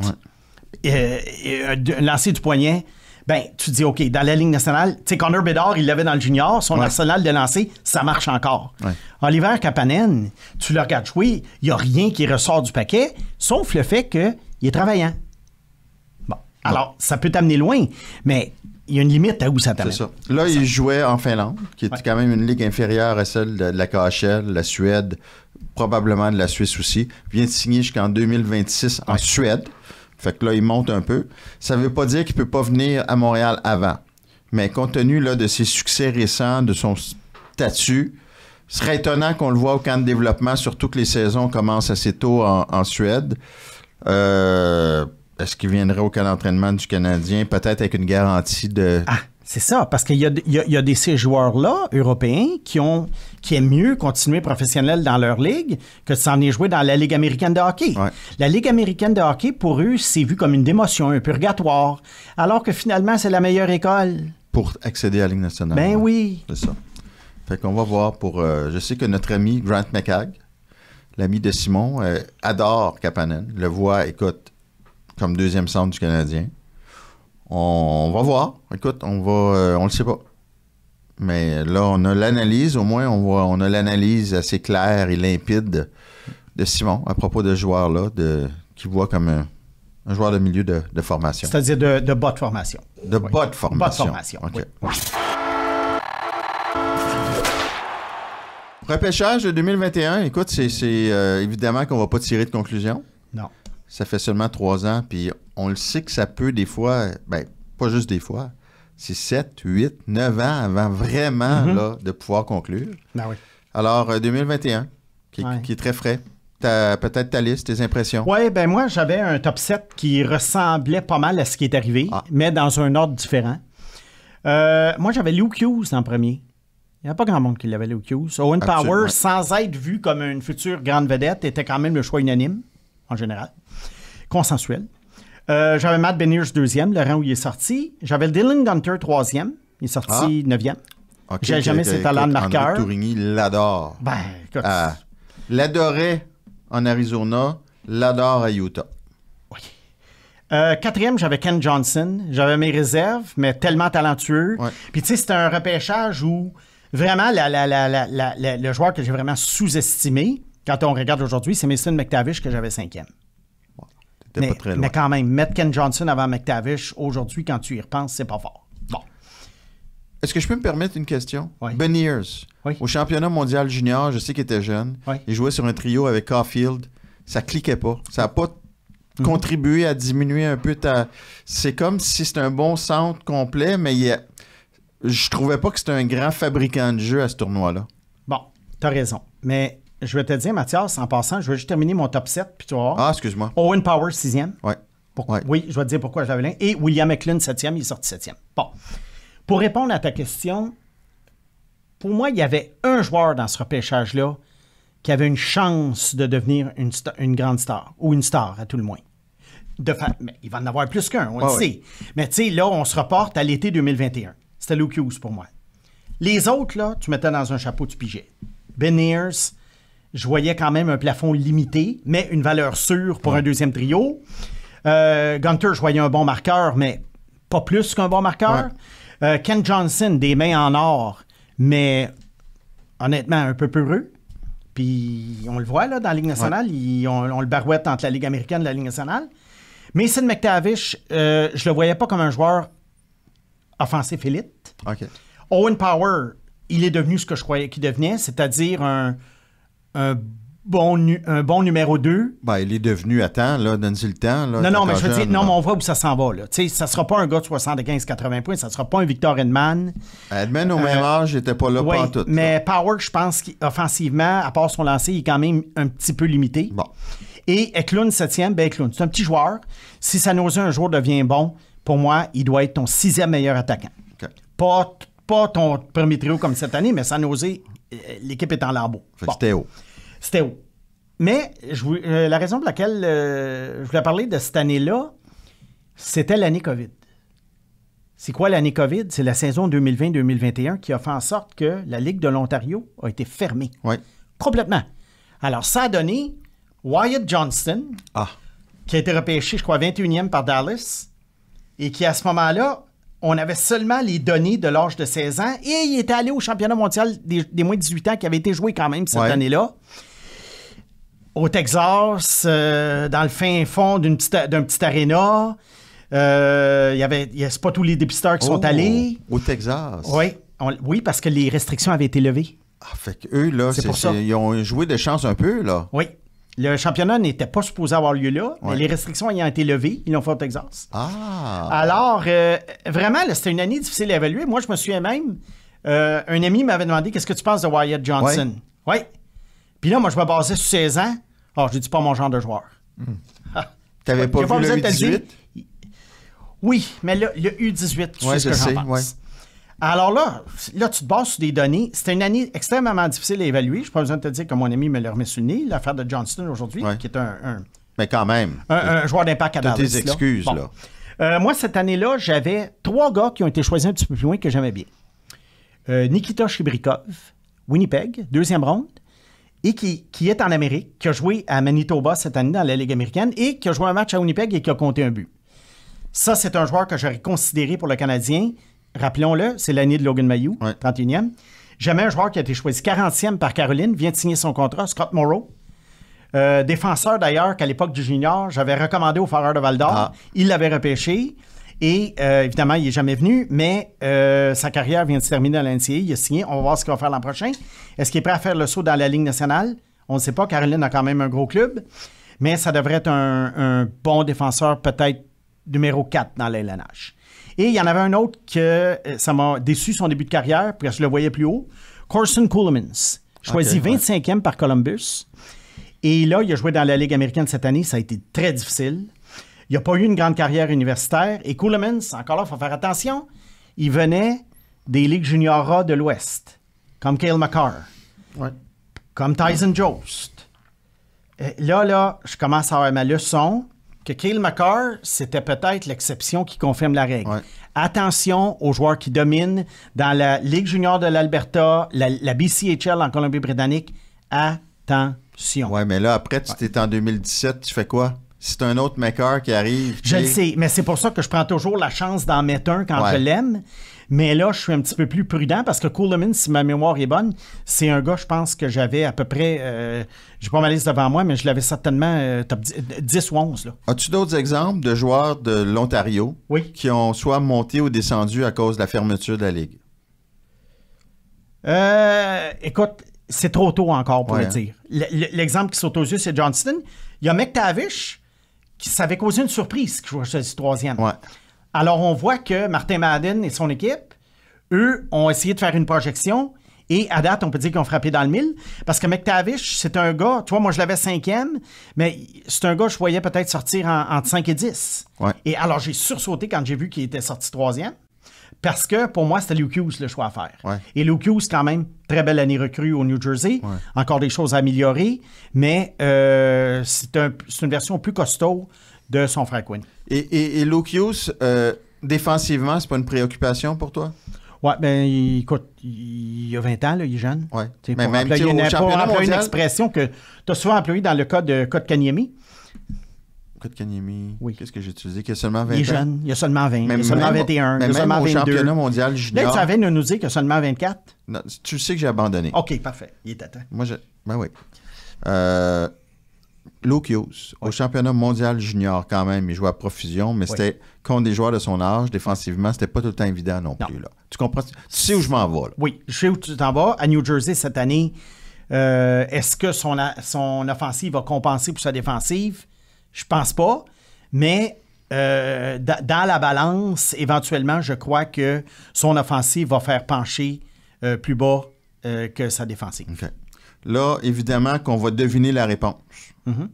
euh, euh, lancer du poignet, ben, tu dis, OK, dans la Ligue nationale, tu sais, Connor Bedard, il l'avait dans le junior, son Ouais. arsenal de lancer, ça marche encore. Ouais. Oliver Kapanen, tu le regardes jouer, il n'y a rien qui ressort du paquet, sauf le fait qu'il est travaillant. Bon. Alors, ça peut t'amener loin, mais il y a une limite à où ça C'est t'amène. ça. Là, il jouait en Finlande, qui est Ouais. quand même une ligue inférieure à celle de, de la KHL, la Suède, probablement de la Suisse aussi. Il vient de signer jusqu'en 2026 en Suède. Fait que là, il monte un peu. Ça veut pas dire qu'il peut pas venir à Montréal avant. Mais compte tenu là, de ses succès récents, de son statut, ce serait étonnant qu'on le voit au camp de développement, surtout que les saisons commencent assez tôt en, Suède. Euh, Est-ce qu'il viendrait au camp d'entraînement du Canadien? Peut-être avec une garantie de... Ah, c'est ça, parce qu'il y a des ces joueurs-là, européens, qui, ont, qui aiment mieux continuer professionnel dans leur ligue que de s'en aller jouer dans la Ligue américaine de hockey. Ouais. La Ligue américaine de hockey, pour eux, c'est vu comme une démotion, un purgatoire, alors que finalement, c'est la meilleure école. pour accéder à la Ligue nationale. Ben Ouais, oui. C'est ça. Fait qu'on va voir pour. euh, je sais que notre ami Grant McCagg, l'ami de Simon, euh, adore Kapanen. Le voit, écoute, comme deuxième centre du Canadien. On, va voir. Écoute, on va. euh, on le sait pas. Mais là, on a l'analyse, au moins, on voit, on a l'analyse assez claire et limpide de Simon à propos de ce joueur-là, de, qui voit comme un, un joueur de milieu de, de formation. C'est-à-dire de, de bas de formation. De Oui. bas de formation. Bas de formation, OK. oui. Repêchage de 2021, écoute, c'est c'est, euh, évidemment qu'on va pas tirer de conclusion. Non. Ça fait seulement trois ans, puis on le sait que ça peut des fois, ben, pas juste des fois, c'est 7, 8, 9 ans avant vraiment Mm-hmm. là, de pouvoir conclure. Ben oui. Alors, euh, 2021, qui, Ouais. qui est très frais. Peut-être ta liste, tes impressions. Oui, ben moi, j'avais un top 7 qui ressemblait pas mal à ce qui est arrivé, Ah. mais dans un ordre différent. Euh, moi, j'avais Luke Hughes en premier. Il n'y a pas grand monde qui l'avait, Luke Hughes. Owen Absolument. Power, sans être vu comme une future grande vedette, était quand même le choix unanime, en général. Consensuel. Euh, j'avais Matt Beniers deuxième, le rang où il est sorti. J'avais Dylan Gunter troisième. Il est sorti neuvième. Ok, J'ai jamais ses talents de André marqueur. Tourigny l'adore. Ben, écoute, Ah, L'adorait en Arizona, l'adore à Utah. Euh, quatrième, j'avais Ken Johnson. J'avais mes réserves, mais tellement talentueux. Ouais. Puis tu sais, c'était un repêchage où vraiment la- la- la- le joueur que j'ai vraiment sous-estimé, quand on regarde aujourd'hui, c'est Mason McTavish que j'avais cinquième. Pas très loin. mais quand même, mettre Ken Johnson avant McTavish, aujourd'hui, quand tu y repenses, c'est pas fort. Bon. Est-ce que je peux me permettre une question? Oui. Beniers, Oui. au championnat mondial junior, je sais qu'il était jeune. Oui. Il jouait sur un trio avec Caulfield. Ça cliquait pas. Ça n'a pas Mhm. contribué à diminuer un peu ta. C'est comme si c'était un bon centre complet, mais il y a- je trouvais pas que c'était un grand fabricant de jeu à ce tournoi-là. Bon, t'as raison. Mais je vais te dire, Mathias, en passant, je vais juste terminer mon top 7, puis tu vas voir. Ah, excuse-moi. Owen Power, sixième. Ouais. Pour- Ouais. Oui, je vais te dire pourquoi je l'avais là. Et William McLean, septième, il est sorti septième. Bon. Pour répondre à ta question, pour moi, il y avait un joueur dans ce repêchage-là qui avait une chance de devenir une, grande star, ou une star, à tout le moins. De fa- mais il va en avoir plus qu'un, on Ah le ouais. sait. Mais tu sais, là, on se reporte à l'été 2021. C'était Luke Hughes pour moi. Les autres, là, tu mettais dans un chapeau, tu pigeais. Ben Ayers, je voyais quand même un plafond limité, mais une valeur sûre pour un deuxième trio. Euh, Gunter, je voyais un bon marqueur, mais pas plus qu'un bon marqueur. Euh, Ken Johnson, des mains en or, mais honnêtement, un peu peureux. Puis on le voit là, dans la Ligue nationale, on, on le barouette entre la Ligue américaine et la Ligue nationale. Mason McTavish, euh, je le voyais pas comme un joueur offensif élite. Owen Power, il est devenu ce que je croyais qu'il devenait, c'est-à-dire un, un bon, un bon numéro 2. Ben, il est devenu à temps, là. Donne-y le temps. Là, Non, non, mais je veux jeune, dire, non, là. mais on voit où ça s'en va. Là. Tu sais, ça sera pas un gars de 75-80 points, ça sera pas un Victor Edman. Edmond, au même Euh, âge, il était pas là Oui, pas tout. mais Power, je pense qu'offensivement, à part son lancer, il est quand même un petit peu limité. Bon. Et Eklund, septième, ben Eklund, c'est un petit joueur. Si Sanosé un jour devient bon, pour moi, il doit être ton sixième meilleur attaquant. Pas, pas ton premier trio comme cette année, mais Sanosé, euh, l'équipe est en lambeau. Fait que Bon. c'était haut. C'était haut. Mais je euh, la raison pour laquelle euh, je voulais parler de cette année-là, c'était l'année COVID. C'est quoi l'année COVID? C'est la saison 2020-2021 qui a fait en sorte que la Ligue de l'Ontario a été fermée. Oui. Complètement. Alors, ça a donné Wyatt Johnston, Ah. qui a été repêché, je crois, 21e par Dallas, et qui, à ce moment-là, on avait seulement les données de l'âge de 16 ans, et il était allé au championnat mondial des, des moins de 18 ans, qui avait été joué quand même cette Ouais. année-là. Au Texas, euh, dans le fin fond d'une petite, d'un petit aréna. Euh, il y avait, c'est pas tous les dépisteurs qui sont Oh, allés. Au Texas. Oui, on- oui, parce que les restrictions avaient été levées. Ah, fait que eux, là, C'est c'est, pour ça. c'est- ils ont joué de chance un peu, là. Oui. Le championnat n'était pas supposé avoir lieu là, mais les restrictions ayant été levées, ils l'ont fait au Texas. Ah. Alors, euh, vraiment, c'était une année difficile à évaluer. Moi, je me souviens même, euh, un ami m'avait demandé qu'est-ce que tu penses de Wyatt Johnson? Oui. Puis là, moi, je me basais sur 16 ans. Oh, je dis pas mon genre de joueur. Ah. T'avais pas j'ai vu le de te le dire. U18? Oui, mais là, le U18, tu Ouais, sais ce je que j'en pense. Alors là, là, tu te bases sur des données. C'était une année extrêmement difficile à évaluer. Je n'ai pas besoin de te dire que mon ami me le remet sur le nez, l'affaire de Johnston aujourd'hui, Ouais. qui est un- un, Mais quand même. un, un joueur d'impact à Dallas. tes excuses, là. Euh, moi, cette année-là, j'avais trois gars qui ont été choisis un petit peu plus loin que j'aimais bien. Euh, Nikita Chibrikov, Winnipeg, deuxième ronde, et qui, qui est en Amérique, qui a joué à Manitoba cette année dans la Ligue américaine et qui a joué un match à Winnipeg et qui a compté un but. Ça, c'est un joueur que j'aurais considéré pour le Canadien. Rappelons-le, c'est l'année de Logan Mayou, Ouais. 31e. Jamais un joueur qui a été choisi 40e par Caroline vient de signer son contrat, Scott Morrow. Euh, défenseur d'ailleurs qu'à l'époque du junior, j'avais recommandé au Foreur de Val d'Or. Ah. Il l'avait repêché. Et euh, évidemment, il n'est jamais venu, mais euh, sa carrière vient de se terminer à l'NCA. Il a signé. On va voir ce qu'il va faire l'an prochain. Est-ce qu'il est prêt à faire le saut dans la Ligue nationale? On ne sait pas. Caroline a quand même un gros club. Mais ça devrait être un, un bon défenseur, peut-être numéro 4 dans la LNH. Et il y en avait un autre que euh, ça m'a déçu son début de carrière, parce que je le voyais plus haut. Corson Coolemans, choisi Ok, ouais. 25e par Columbus. Et là, il a joué dans la Ligue américaine cette année. Ça a été très difficile. Il n'a pas eu une grande carrière universitaire. Et Coolemans, encore là, il faut faire attention. Il venait des Ligues junioras de l'Ouest, comme Cale McCarr, Ouais. comme Tyson Jost. Euh, Là, là, je commence à avoir ma leçon que Cale McCarr, c'était peut-être l'exception qui confirme la règle. Ouais. Attention aux joueurs qui dominent dans la Ligue junior de l'Alberta, la, la BCHL en Colombie-Britannique. Attention. Ouais, mais là, après, tu t'es en 2017, tu fais quoi? C'est un autre maker qui arrive. Je le sais, sais, mais c'est pour ça que je prends toujours la chance d'en mettre un quand Ouais. je l'aime. Mais là, je suis un petit peu plus prudent parce que Coleman, si ma mémoire est bonne, c'est un gars, je pense que j'avais à peu près. Euh, j'ai pas ma liste devant moi, mais je l'avais certainement euh, top 10, 10 ou 11. Là. As-tu d'autres exemples de joueurs de l'Ontario Oui. qui ont soit monté ou descendu à cause de la fermeture de la Ligue? Euh, écoute, c'est trop tôt encore pour Ouais, le dire. Le- le- L'exemple qui saute aux yeux, c'est Johnston. Il y a McTavish qui ça avait causé une surprise qui jouait choisi troisième. Ouais. Alors, on voit que Martin Madden et son équipe, eux, ont essayé de faire une projection et à date, on peut dire qu'ils ont frappé dans le mille parce que McTavish, c'est un gars, tu vois, moi je l'avais cinquième, mais c'est un gars que je voyais peut-être sortir en- entre 5 et 10. Ouais. Et alors, j'ai sursauté quand j'ai vu qu'il était sorti troisième parce que pour moi, c'était Luke Hughes le choix à faire. Ouais. Et Luke Hughes, quand même, très belle année recrue au New Jersey. Encore des choses à améliorer, mais euh, c'est un- c'est une version plus costaud de son frère Quinn. Et, et, et Hughes, euh, défensivement, c'est pas une préoccupation pour toi? Ouais, ben, il- écoute, il a 20 ans, là, il est jeune. Ouais. Tu Mais pour même, employer tu au pour employer une expression que tu as souvent employée dans le cas de Kotkaniemi. Code Kanyemi. Oui. Qu'est-ce que j'ai utilisé? Qu'il a seulement 20 Il est ans. jeune, il y a seulement 20, il y Même, a seulement même- 21, il y mais a même seulement au 22. championnat mondial Là, junior. tu avais de nous dire qu'il y a seulement 24. Non, tu sais que j'ai abandonné. OK, parfait. Il est à temps. Moi, je... Ben oui. Euh, Hughes, au championnat mondial junior, quand même, il jouait à profusion, mais c'était contre des joueurs de son âge, défensivement, c'était pas tout le temps évident non, Non. plus. Là. Tu comprends? Tu sais où je m'en vais, là. Oui, je sais où tu t'en vas. À New Jersey cette année, euh, est-ce que son, son offensive va compenser pour sa défensive? Je pense pas. Mais euh, da- dans la balance, éventuellement, je crois que son offensive va faire pencher euh, plus bas que sa défensive. Là, évidemment qu'on va deviner la réponse. Mm-hmm.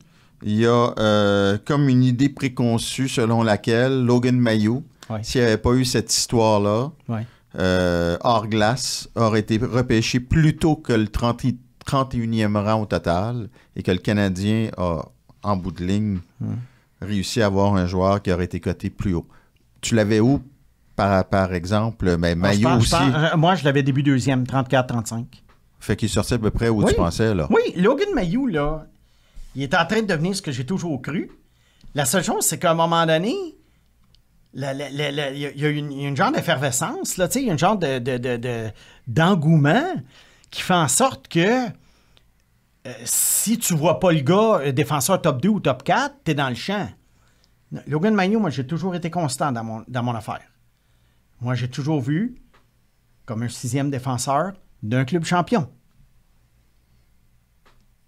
Il y a euh, comme une idée préconçue selon laquelle Logan Mayou, Ouais. s'il n'y avait pas eu cette histoire-là, Ouais. euh, hors glace, aurait été repêché plus tôt que le 30 et- 31e rang au total et que le Canadien a, en bout de ligne, Hmm. réussi à avoir un joueur qui aurait été coté plus haut. Tu l'avais où, par, par exemple, mais Ah, je aussi, pense- euh, moi, je l'avais début deuxième, 34-35. fait qu'il sortait à peu près où Oui. tu pensais, là. Oui, Logan Mayou, là, il est en train de devenir ce que j'ai toujours cru. La seule chose, c'est qu'à un moment donné, il y, a- une, genre d'effervescence, tu il y a une genre de, de- de- d'engouement qui fait en sorte que euh, si tu vois pas le gars euh, défenseur top 2 ou top 4, t'es dans le champ. Logan Mayou, moi, j'ai toujours été constant dans mon affaire. Moi, j'ai toujours vu comme un sixième défenseur d'un club champion.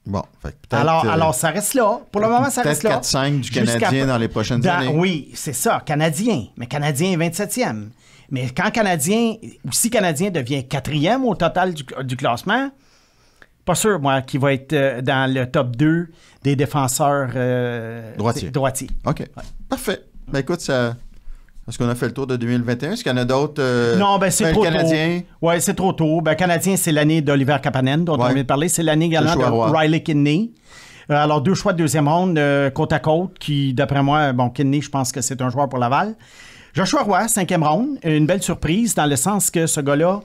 Bon, fait Alors, euh, alors, ça reste là. Pour le moment, ça reste là. 4-5 du Canadien dans les prochaines dans- années. Oui, c'est ça, Canadien. Mais Canadien est 27e. Mais quand Canadien, ou si Canadien devient quatrième au total du, du classement, pas sûr, moi, qu'il va être euh, dans le top 2 des défenseurs euh, Droitiers. droitiers. OK. Parfait. Ben écoute, ça... est-ce qu'on a fait le tour de 2021? Est-ce qu'il y en a d'autres? euh, Non, ben c'est le trop Canadien, tôt. Oui, c'est trop tôt. Ben, Canadien, c'est l'année d'Oliver Kapanen, dont Ouais. on vient de parler. C'est l'année également de roi. Riley Kidney. Euh, alors, deux choix de deuxième ronde, euh, côte à côte, qui, d'après moi, bon, Kidney, je pense que c'est un joueur pour Laval. Joshua Roy, cinquième ronde, une belle surprise dans le sens que ce gars-là,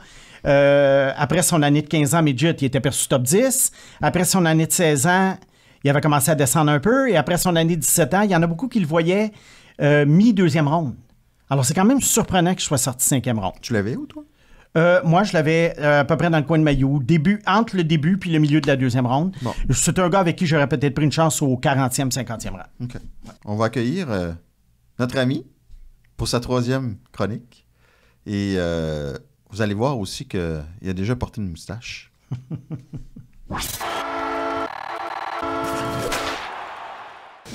euh, après son année de 15 ans midget, il était perçu top 10. Après son année de 16 ans, il avait commencé à descendre un peu. Et après son année de 17 ans, il y en a beaucoup qui le voyaient mi-deuxième ronde. Alors, c'est quand même surprenant qu'il soit sorti cinquième ronde. tu l'avais où, toi? Euh, moi, je l'avais euh, à peu près dans le coin de Maillot, début, entre le début puis le milieu de la deuxième ronde. Bon. C'est un gars avec qui j'aurais peut-être pris une chance au 40e, 50e rang. OK. On va accueillir euh, notre ami pour sa troisième chronique. Et euh, vous allez voir aussi qu'il a déjà porté une moustache. Un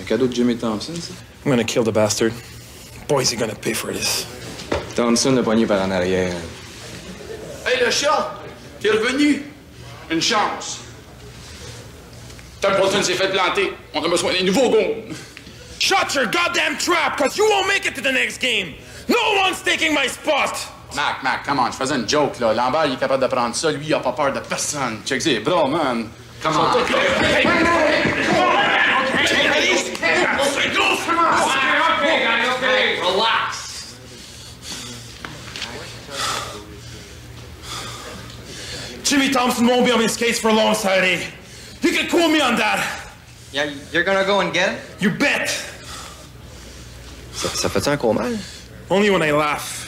cadeau de Jimmy Thompson, ça? I'm gonna kill the bastard. Boys are gonna pay for this. Thompson l'a pogné par en arrière. Hey, le chat! T'es revenu! Une chance! Templeton s'est fait planter. On a besoin des nouveaux goals. Shut your goddamn trap, cause you won't make it to the next game. No one's taking my spot. Mac, Mac, come on, je faisais une joke, là. Lambert, il est capable de prendre ça. Lui, il a pas peur de personne. Check ça, bro, man. Come on. Relax. Jimmy Thompson won't be on his case for long, Saturday. You can call me on that. Yeah, you're gonna go and get it? You bet. Ça, ça fait-tu encore mal? Only when I laugh.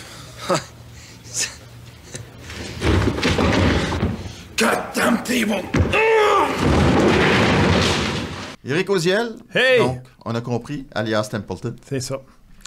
Goddamn table. Éric Oziel. Hey! Donc, on a compris, alias Templeton. C'est ça.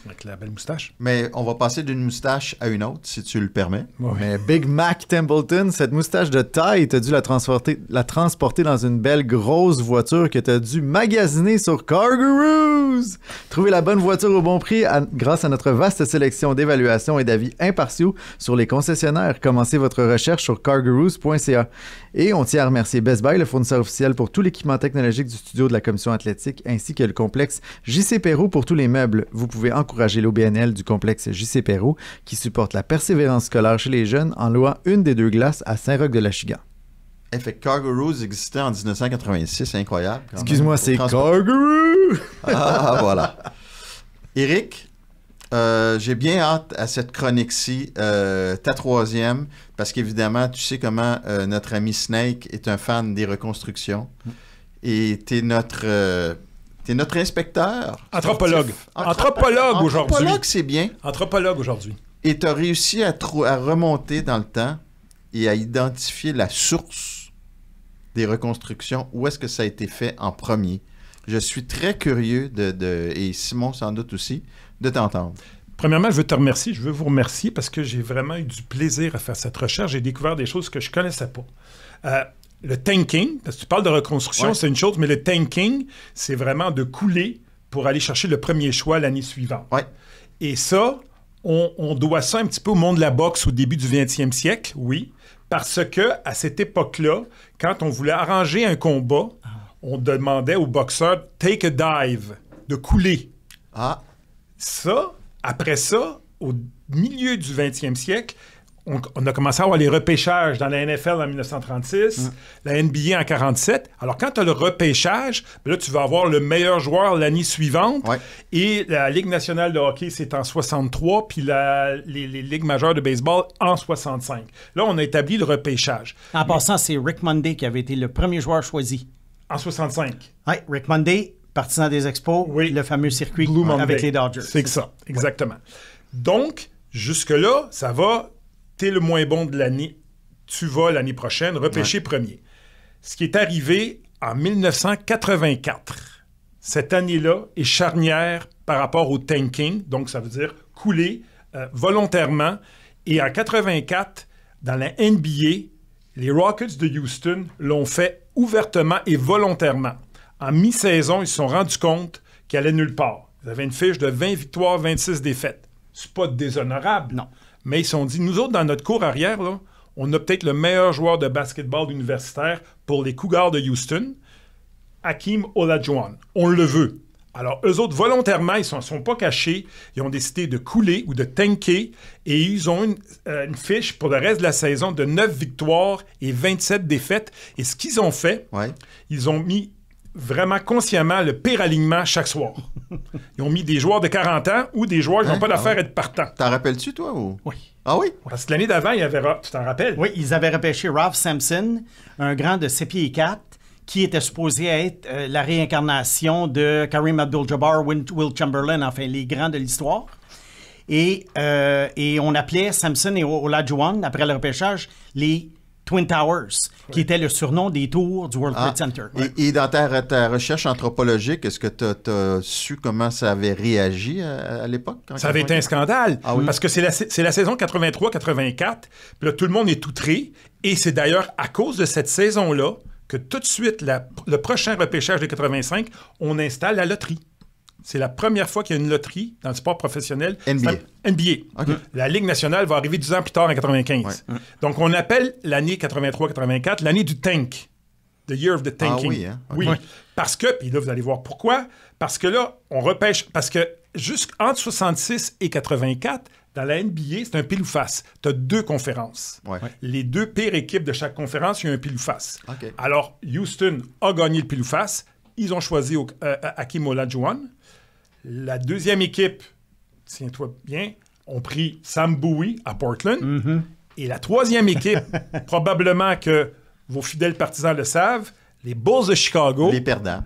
Avec la belle moustache. Mais on va passer d'une moustache à une autre, si tu le permets. Mais Big Mac Templeton, cette moustache de taille, t'as dû la transporter, la transporter dans une belle grosse voiture que t'as dû magasiner sur Cargaroos. Trouvez la bonne voiture au bon prix à- grâce à notre vaste sélection d'évaluations et d'avis impartiaux sur les concessionnaires. Commencez votre recherche sur cargaroos.ca. Et on tient à remercier Best Buy, le fournisseur officiel pour tout l'équipement technologique du studio de la Commission athlétique, ainsi que le complexe JC Perrault pour tous les meubles. Vous pouvez encourager l'OBNL du complexe JC Perrault, qui supporte la persévérance scolaire chez les jeunes en louant une des deux glaces à Saint-Roch-de-la-Chigan. Eh, fait Cargaroos existait en 1986, incroyable. quand même. Excuse-moi, c'est Cargaroo! Ah, voilà. Eric, euh, j'ai bien hâte à cette chronique-ci, euh, ta troisième, parce qu'évidemment, tu sais comment euh, notre ami Snake est un fan des reconstructions. Et tu es notre, t'es notre inspecteur. Anthropologue. Anthropologue aujourd'hui. Anthropologue, c'est bien. Anthropologue aujourd'hui. Et tu as réussi à, remonter dans le temps et à identifier la source des reconstructions. Où est-ce que ça a été fait en premier? Je suis très curieux, de, de- et Simon sans doute aussi, de t'entendre. Premièrement, je veux te remercier. Je veux vous remercier parce que j'ai vraiment eu du plaisir à faire cette recherche. J'ai découvert des choses que je ne connaissais pas. Euh, le tanking, parce que tu parles de reconstruction, Ouais. c'est une chose, mais le tanking, c'est vraiment de couler pour aller chercher le premier choix l'année suivante. Ouais. Et ça, on, on doit ça un petit peu au monde de la boxe au début du 20e siècle, oui, parce que à cette époque-là, quand on voulait arranger un combat, on demandait aux boxeurs take a dive, de couler. Ah, Ça, après ça, au milieu du 20e siècle, on, on a commencé à avoir les repêchages dans la NFL en 1936, la NBA en 47. Alors, quand tu as le repêchage, ben là, tu vas avoir le meilleur joueur l'année suivante. Ouais. Et la Ligue nationale de hockey, c'est en 63, puis la- les, les ligues majeures de baseball en 65. Là, on a établi le repêchage. En passant, c'est Rick Monday qui avait été le premier joueur choisi. En 65. Oui, Rick Monday, partisan des Expos, Oui. le fameux circuit Blue Monday. avec les Dodgers. C'est que ça, exactement. Donc, jusque-là, ça va. T'es le moins bon de l'année. Tu vas l'année prochaine repêcher premier. Ce qui est arrivé en 1984, cette année-là est charnière par rapport au tanking, donc ça veut dire couler euh, volontairement. Et en 84, dans la NBA, les Rockets de Houston l'ont fait ouvertement et volontairement. En mi-saison, ils se sont rendus compte qu'ils allaient nulle part. Ils avaient une fiche de 20 victoires, 26 défaites. C'est pas déshonorable. Non. Mais ils se sont dit, nous autres, dans notre cours arrière, là, on a peut-être le meilleur joueur de basketball universitaire pour les Cougars de Houston, Hakim Olajuwon. On le veut. Alors, eux autres, volontairement, ils ne sont, sont pas cachés. Ils ont décidé de couler ou de tanker et ils ont une, euh, une fiche pour le reste de la saison de 9 victoires et 27 défaites. Et ce qu'ils ont fait, ouais. ils ont mis vraiment consciemment le pire alignement chaque soir. Ils ont mis des joueurs de 40 ans ou des joueurs qui n'ont Hein? pas d'affaire Ah ouais? à être partants. T'en rappelles-tu, toi? Ou... Oui. Ah oui? Parce que l'année d'avant, il y avait... Tu t'en rappelles? Oui, ils avaient repêché Ralph Sampson, un grand de 7 pieds et 4, qui était supposé être euh, la réincarnation de Kareem Abdul-Jabbar, Will, Will Chamberlain, enfin les grands de l'histoire. Et, euh, et on appelait Sampson et Olajuwon, après le repêchage, les Twin Towers, qui était le surnom des tours du World Ah. Trade Center. Et, et dans ta, ta recherche anthropologique, est-ce que tu as, su comment ça avait réagi à, à l'époque? Ça avait été un 84? scandale. Ah oui. Parce que c'est la, saison 83-84. Puis là, tout le monde est outré. Et c'est d'ailleurs à cause de cette saison-là que tout de suite, la- le prochain repêchage de 85, on installe la loterie. C'est la première fois qu'il y a une loterie dans le sport professionnel. NBA. NBA. OK. La Ligue nationale va arriver 10 ans plus tard en 95. Donc, on appelle l'année 83-84 l'année du tank. The year of the tanking. Ah oui, hein? Oui. Parce que, puis là, vous allez voir pourquoi. Parce que là, on repêche. Parce que jusqu'entre 66 et 84, dans la NBA, c'est un pile ou face. Tu as deux conférences. Ouais. Les deux pires équipes de chaque conférence, il y a un pile ou face. Alors, Houston a gagné le pile ou face. Ils ont choisi au- euh, Hakim Olajuwon. La deuxième équipe, tiens-toi bien, ont pris Sam Bowie à Portland. Et la troisième équipe, probablement que vos fidèles partisans le savent, les Bulls de Chicago Les perdants.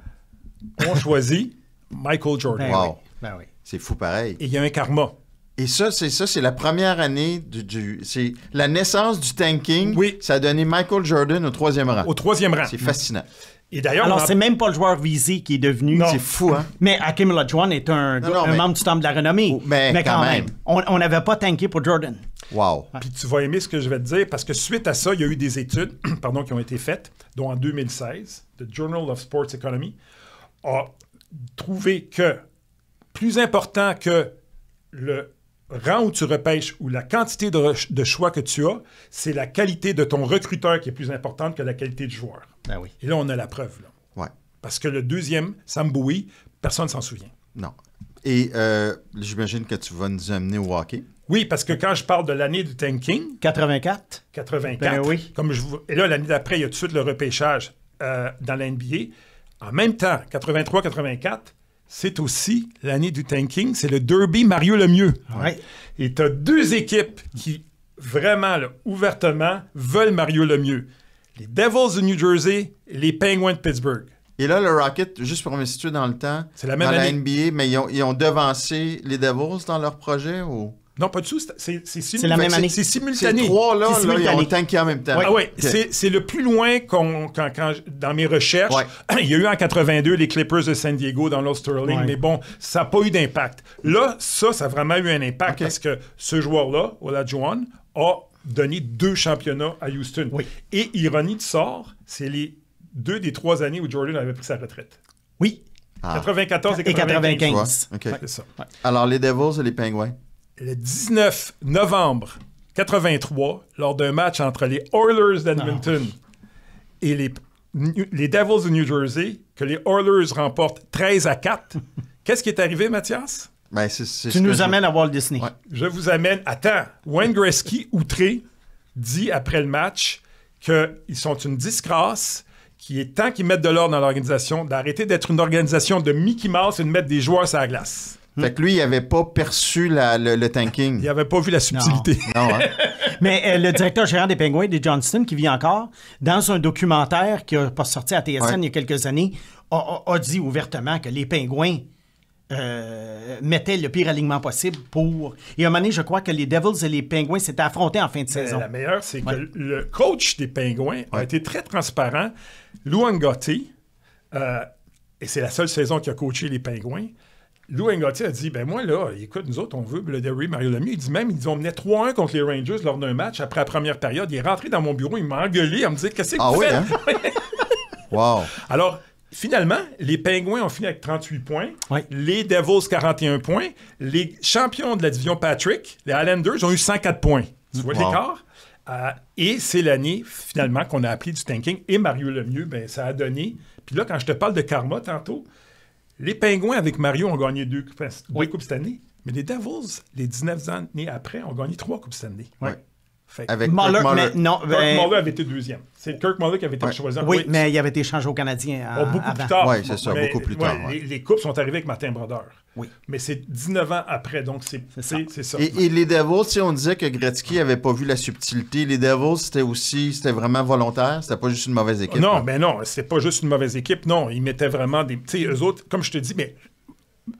ont choisi Michael Jordan. Ben Wow. oui, ben oui. C'est fou pareil. Et il y a un karma. Et ça, c'est ça, c'est la première année du, du- c'est la naissance du tanking. Oui. Ça a donné Michael Jordan au troisième rang. Au troisième rang. C'est fascinant. Et d'ailleurs, Alors, c'est même pas le joueur visé qui est devenu. Non. C'est fou, hein? Mais Hakim Olajuwon est un, Non, non, un mais- membre du temple de la renommée. mais quand, quand même, même. on on n'avait pas tanké pour Jordan. Wow. Puis tu vas aimer ce que je vais te dire, parce que suite à ça, il y a eu des études pardon, qui ont été faites, dont en 2016, The Journal of Sports Economy a trouvé que plus important que le rang où tu repêches ou la quantité de, choix que tu as, c'est la qualité de ton recruteur qui est plus importante que la qualité du joueur. Ben oui. Et là, on a la preuve. Là. Ouais. Parce que le deuxième, Sam Bowie, personne ne s'en souvient. Non. Et euh, j'imagine que tu vas nous amener au hockey. Oui, parce que quand je parle de l'année du tanking, 84. 84. Ben oui. Comme je vous... Et là, l'année d'après, il y a tout de suite le repêchage euh, dans la NBA. En même temps, 83-84, c'est aussi l'année du tanking. C'est le Derby Mario Lemieux. Ouais. Et tu as deux équipes qui, vraiment, là, ouvertement, veulent Mario Lemieux. Les Devils de New Jersey et les Penguins de Pittsburgh. Et là, le Rocket, juste pour me situer dans le temps, C'est la même dans année. la NBA, mais ils ont, ils ont devancé les Devils dans leur projet ou? Non, pas du tout. c'est- C'est c'est C'est la même c'est- année. C'est Ces simultané. trois-là, C'est là, ils ont simultané. tanké en même temps. Ah oui, Ok. c'est c'est le plus loin qu'on, quand, quand- dans mes recherches. Ouais. Il y a eu en 82 les Clippers de San Diego dans l'Old Sterling, Ouais. mais bon, ça n'a pas eu d'impact. Là, ça, ça a vraiment eu un impact parce que ce joueur-là, Olajuwon, a donné deux championnats à Houston. Oui. Et ironie de sort, c'est les deux des trois années où Jordan avait pris sa retraite. Oui. Ah. 94 et Et 95. 95. Ouais, ok. Ouais, c'est ça. Alors, les Devils et les Penguins. Le 19 novembre 83, lors d'un match entre les Oilers d'Edmonton et les, les Devils de New Jersey, que les Oilers remportent 13 à 4. Qu'est-ce qui est arrivé, Mathias? Ben, c'est, c'est Tu nous je- amènes à Walt Disney. Ouais. Je vous amène. Attends, Wayne Gretzky, outré, dit après le match qu'ils sont une disgrâce, qu'il est temps qu'ils mettent de l'ordre dans l'organisation, d'arrêter d'être une organisation de Mickey Mouse et de mettre des joueurs sur la glace. Fait que lui, il avait pas perçu la- le, le tanking. Il n'avait pas vu la subtilité. Non, hein? Mais euh, le directeur gérant des Penguins, des Johnston, qui vit encore, dans un documentaire qui a pas sorti à TSN Ouais. il y a quelques années, a, a- a dit ouvertement que les Penguins euh, mettaient le pire alignement possible pour. Et à un moment donné, je crois que les Devils et les Penguins s'étaient affrontés en fin de Mais saison. La meilleure, c'est Ouais. que le coach des Pingouins a été très transparent. Lou Ngotti, euh, et c'est la seule saison qu'il a coaché les Pingouins, Lou Ngotti a dit ben moi, là, écoute, nous autres, on veut le Derry Mario Lemieux. Il dit même, ils ont mené 3-1 contre les Rangers lors d'un match après la première période. Il est rentré dans mon bureau, il m'a engueulé, en me disant Qu'est-ce que Ah vous oui, faites hein? Wow. Alors, finalement, les Pingouins ont fini avec 38 points. Les Devils, 41 points. Les champions de la division Patrick, les Islanders, ont eu 104 points. Tu vois Wow. l'écart? Euh, et c'est l'année, finalement, qu'on a appelé du tanking. Et Mario Lemieux, ben, ça a donné. Puis là, quand je te parle de karma tantôt, les Pingouins, avec Mario, ont gagné deux, enfin, deux Oui. Coupes cette année. Mais les Devils, les 19 années après, ont gagné trois Coupes cette année. Ouais. Fait Avec Muller, Kirk Muller. mais non, Kirk ben, Muller avait été deuxième. C'est Kirk Muller qui avait été Ouais. choisi. en- oui, mais il avait été changé au Canadien Oh, beaucoup avant. plus tard. Ouais, c'est ça, Mais, beaucoup plus tard, ouais. Les, les coupes sont arrivées avec Martin Brodeur. Oui. Mais c'est 19 ans après, donc c'est C'est ça. Et, et les Devils, si on disait que Gretzky avait pas vu la subtilité, les Devils, c'était aussi, c'était vraiment volontaire, c'était pas juste une mauvaise équipe. non, mais non, c'est pas juste une mauvaise équipe. Non, ils mettaient vraiment des. Tu sais, eux autres, comme je te dis, mais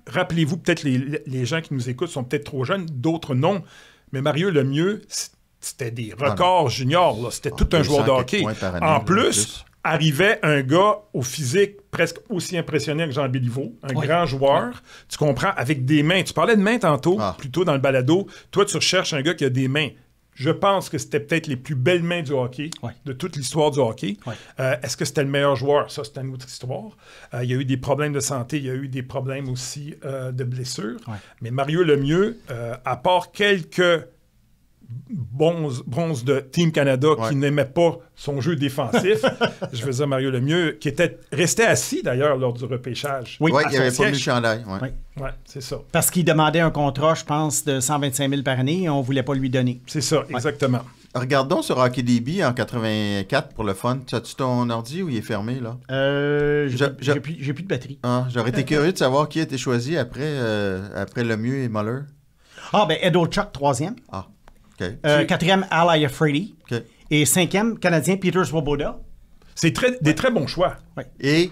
rappelez-vous, peut-être les, les gens qui nous écoutent sont peut-être trop jeunes, d'autres non. Mais Mario Lemieux, c- c'était des records juniors. là. C'était tout un 200 joueur de hockey. année, en plus, plus. arrivait un gars au physique presque aussi impressionnant que Jean Béliveau, un Oui. grand joueur, tu comprends, avec des mains. Tu parlais de mains tantôt, Ah. plutôt dans le balado. Toi, tu recherches un gars qui a des mains. Je pense que c'était peut-être les plus belles mains du hockey, Ouais. de toute l'histoire du hockey. Ouais. Euh, Est-ce que c'était le meilleur joueur? Ça, c'est une autre histoire. Euh, il y a eu des problèmes de santé, il y a eu des problèmes aussi euh, de blessures. Ouais. Mais Mario Lemieux, euh, à part quelques bons bronzes de Team Canada Ouais. qui n'aimaient pas son jeu défensif, je veux dire Mario Lemieux, qui était resté assis d'ailleurs lors du repêchage. Oui, Ouais, il avait pas mis le chandail. Oui. Ouais, c'est ça. Parce qu'il demandait un contrat, je pense, de 125 000 par année et on ne voulait pas lui donner. C'est ça, exactement. Regardons sur HockeyDB en 84 pour le fun. As-tu ton ordi ou il est fermé, là? Euh, plus- j'ai plus de batterie. Ah, J'aurais été curieux de savoir qui a été choisi après, euh, après Lemieux et Muller. Ah, ben Ed Chuck, troisième. Ah, Euh, quatrième, Al Freddy. OK. Et cinquième, Canadien, Peter Swoboda. C'est très, des très bons choix. Et,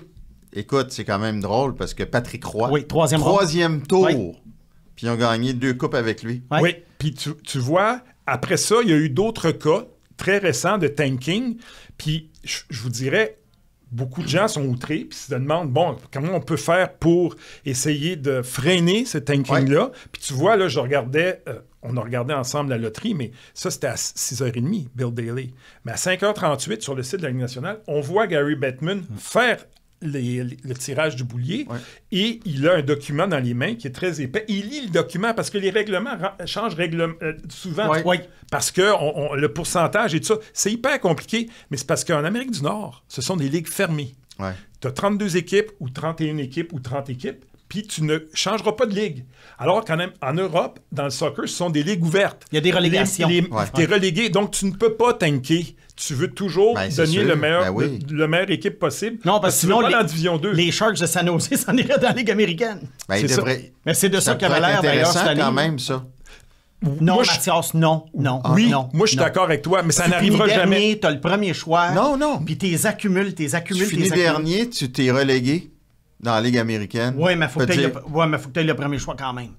écoute, c'est quand même drôle parce que Patrick Roy, Oui, troisième tour, Oui. puis ils ont gagné deux coupes avec lui. Ouais. Oui, puis tu, tu vois, après ça, il y a eu d'autres cas très récents de tanking. Puis je, je vous dirais, beaucoup de gens sont outrés puis se demandent bon comment on peut faire pour essayer de freiner ce tanking-là? Puis tu vois, là, je regardais, euh, on a regardé ensemble la loterie, mais ça, c'était à 6h30, Bill Daly. Mais à 5h38, sur le site de la Ligue nationale, on voit Gary Bettman faire les- les- le tirage du boulier et il a un document dans les mains qui est très épais. Il lit le document parce que les règlements changent règle- euh, souvent. Ouais. Parce que on- on- le pourcentage et tout ça, c'est hyper compliqué, mais c'est parce qu'en Amérique du Nord, ce sont des ligues fermées. Ouais. Tu as 32 équipes ou 31 équipes ou 30 équipes, puis tu ne changeras pas de ligue. Alors qu'en en Europe, dans le soccer, ce sont des ligues ouvertes. Il y a des relégations. Les, Ouais. Tu es relégué, donc tu ne peux pas tanker. Tu veux toujours Ben, donner sûr. le meilleur, Ben oui. le, le meilleur équipe possible. Non, parce que tu sinon, pas les, Division 2. les Sharks de San Jose s'en iraient dans la Ligue américaine. Ben, il devrait... Mais c'est de ça, Ça qu'il pourrait avait être l'air d'ailleurs cette année. quand même, ça. Non, Moi, je- Mathias, non, non, oui, non. moi je suis non. d'accord avec toi, mais ça Tu n'arrivera finis jamais. dernier, t'as le premier choix. Non, non. Puis t'es accumules, t'es Tu accumules, finis t'es accumules. dernier, tu t'es relégué dans la Ligue américaine. Oui, mais faut que mais faut que t'aies le premier choix quand même.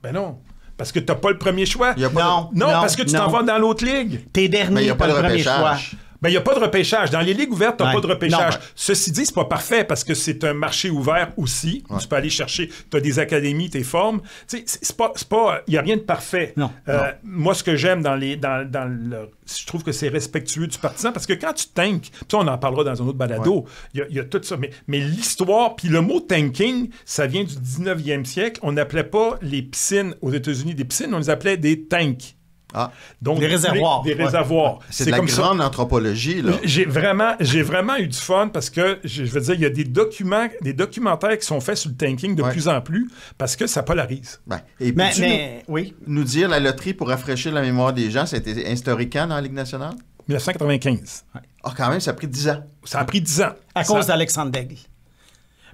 Ben non. Parce que tu n'as pas le premier choix. Il y a pas de- Non, Non, parce que tu t'en vas dans l'autre ligue. T'es Mais il dernier, n'y a pas t'as le premier choix. Ben, il n'y a pas de repêchage. Dans les ligues ouvertes, tu n'as Ouais. pas de repêchage. Non, ben- Ceci dit, c'est pas parfait parce que c'est un marché ouvert aussi. Tu peux aller chercher, tu as des académies, tes formes. Tu sais, c'est pas, pas, il n'y a rien de parfait. Non, Euh, non. Moi, ce que j'aime dans les, dans, dans le, je trouve que c'est respectueux du partisan parce que quand tu tanks, puis ça, on en parlera dans un autre balado, il y a- il y, a tout ça. Mais, mais l'histoire, puis le mot tanking, ça vient du 19e siècle. On n'appelait pas les piscines aux États-Unis des piscines, on les appelait des tanks. Ah, Donc, Des réservoirs. Des réservoirs. c'est de la comme ça. grande anthropologie, là. J'ai vraiment, j'ai vraiment eu du fun parce que je veux dire, il y a des documents, des documentaires qui sont faits sur le tanking de Ouais. plus en plus parce que ça polarise. Ben, et Mais, oui. nous, dire la loterie pour rafraîchir la mémoire des gens, ça a été instauré quand dans la Ligue nationale? 1995. Ah, quand même, ça a pris 10 ans. Ça a pris 10 ans. À Ça- cause d'Alexandre Daigle.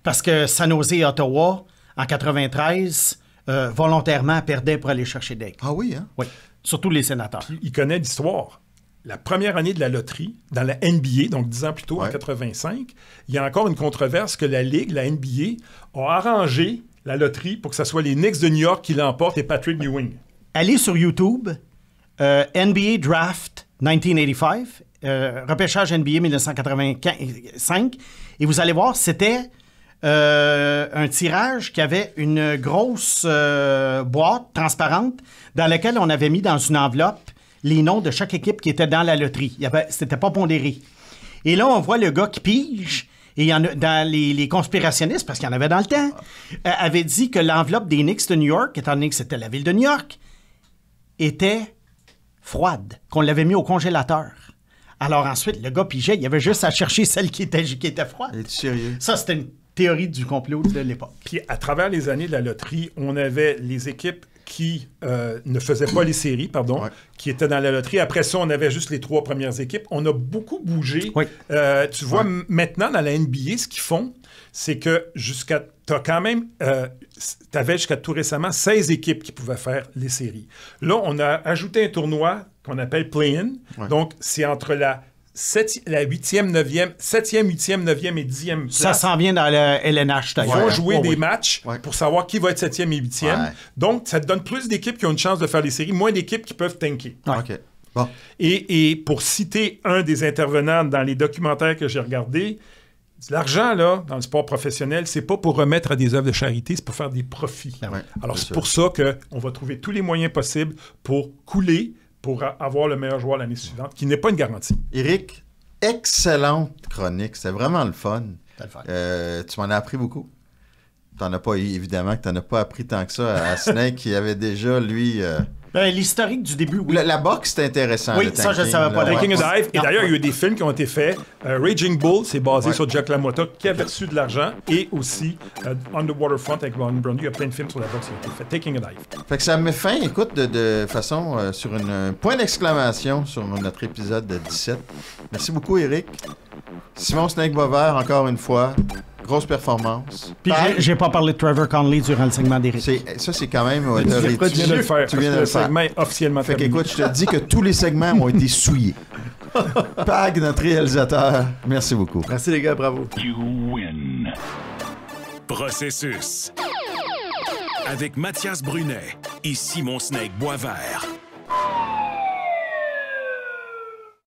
Parce que San Jose et Ottawa, en 93, euh, volontairement perdaient pour aller chercher Daigle. Ah oui, hein? Oui. Surtout les sénateurs. il connaît l'histoire. La première année de la loterie, dans la NBA, donc 10 ans plus tôt, en Ouais. 85, il y a encore une controverse que la Ligue, la NBA, a arrangé la loterie pour que ce soit les Knicks de New York qui l'emportent et Patrick Ewing. Allez sur YouTube, euh, NBA Draft 1985, euh, repêchage NBA 1985, et vous allez voir, c'était euh, un tirage qui avait une grosse euh, boîte transparente dans laquelle on avait mis dans une enveloppe les noms de chaque équipe qui était dans la loterie. Il y avait, c'était pas pondéré. Et là, on voit le gars qui pige. Et il y en a dans les, les conspirationnistes, parce qu'il y en avait dans le temps, euh, avait dit que l'enveloppe des Knicks de New York, étant donné que c'était la ville de New York, était froide, qu'on l'avait mis au congélateur. Alors ensuite, le gars pigeait, il avait juste à chercher celle qui était, qui était froide. Sérieux? Ça, c'était une théorie du complot de l'époque. Puis à travers les années de la loterie, on avait les équipes qui euh, ne faisaient pas les séries, pardon, Ouais. qui étaient dans la loterie. Après ça, on avait juste les trois premières équipes. On a beaucoup bougé. Oui. Euh, tu vois, maintenant, dans la NBA, ce qu'ils font, c'est que jusqu'à... Tu as quand même... tu avais jusqu'à tout récemment 16 équipes qui pouvaient faire les séries. Là, on a ajouté un tournoi qu'on appelle Play-In. Ouais. Donc, c'est entre la... septi- la 8e, 9e, 7e, 8e, 9e et 10e place. Ça s'en vient dans le LNH, Ils d'ailleurs. vont jouer Oh, des oui. matchs Ouais. pour savoir qui va être 7e et 8e. Ouais. Donc, ça te donne plus d'équipes qui ont une chance de faire les séries, moins d'équipes qui peuvent tanker. OK. Bon. Et, et pour citer un des intervenants dans les documentaires que j'ai regardés, l'argent, là, dans le sport professionnel, c'est pas pour remettre à des œuvres de charité, c'est pour faire des profits. Ouais, Alors, c'est pour ça qu'on va trouver tous les moyens possibles pour couler, pour avoir le meilleur joueur l'année suivante, qui n'est pas une garantie. Eric, excellente chronique. C'était vraiment le fun. Le fun. Euh, tu m'en as appris beaucoup. T'en as pas, évidemment, que t'en as pas appris tant que ça à Snake, qui avait déjà, lui... euh, Ben, L'historique du début, oui. La, la boxe, c'est intéressant. Oui, le ça, je tanking, savais pas. là, Taking ouais. a Dive. Et Non. d'ailleurs, il y a eu des films qui ont été faits. Euh, Raging Bull, c'est basé Ouais. sur Jack LaMotta, qui avait reçu de l'argent. Et aussi euh, On the Waterfront avec Marlon Brando. Il y a plein de films sur la boxe qui ont été faits. Taking a Dive. Fait que ça me fin, écoute, de, de façon euh, sur une, un point d'exclamation sur notre épisode de 17. Merci beaucoup, Eric. Simon Snake Boisvert, encore une fois. Grosse performance. Puis j'ai- j'ai pas parlé de Trevor Conley durant le segment c'est- ça, c'est quand même Tu viens autorité. de le faire. Tu viens de parce que le faire. Segment est officiellement Fait terminé. qu'écoute, je te dis que tous les segments ont été souillés. Pag, notre réalisateur, merci beaucoup. Merci les gars, bravo. Processus. Avec Mathias Brunet et Simon Snake Boisvert.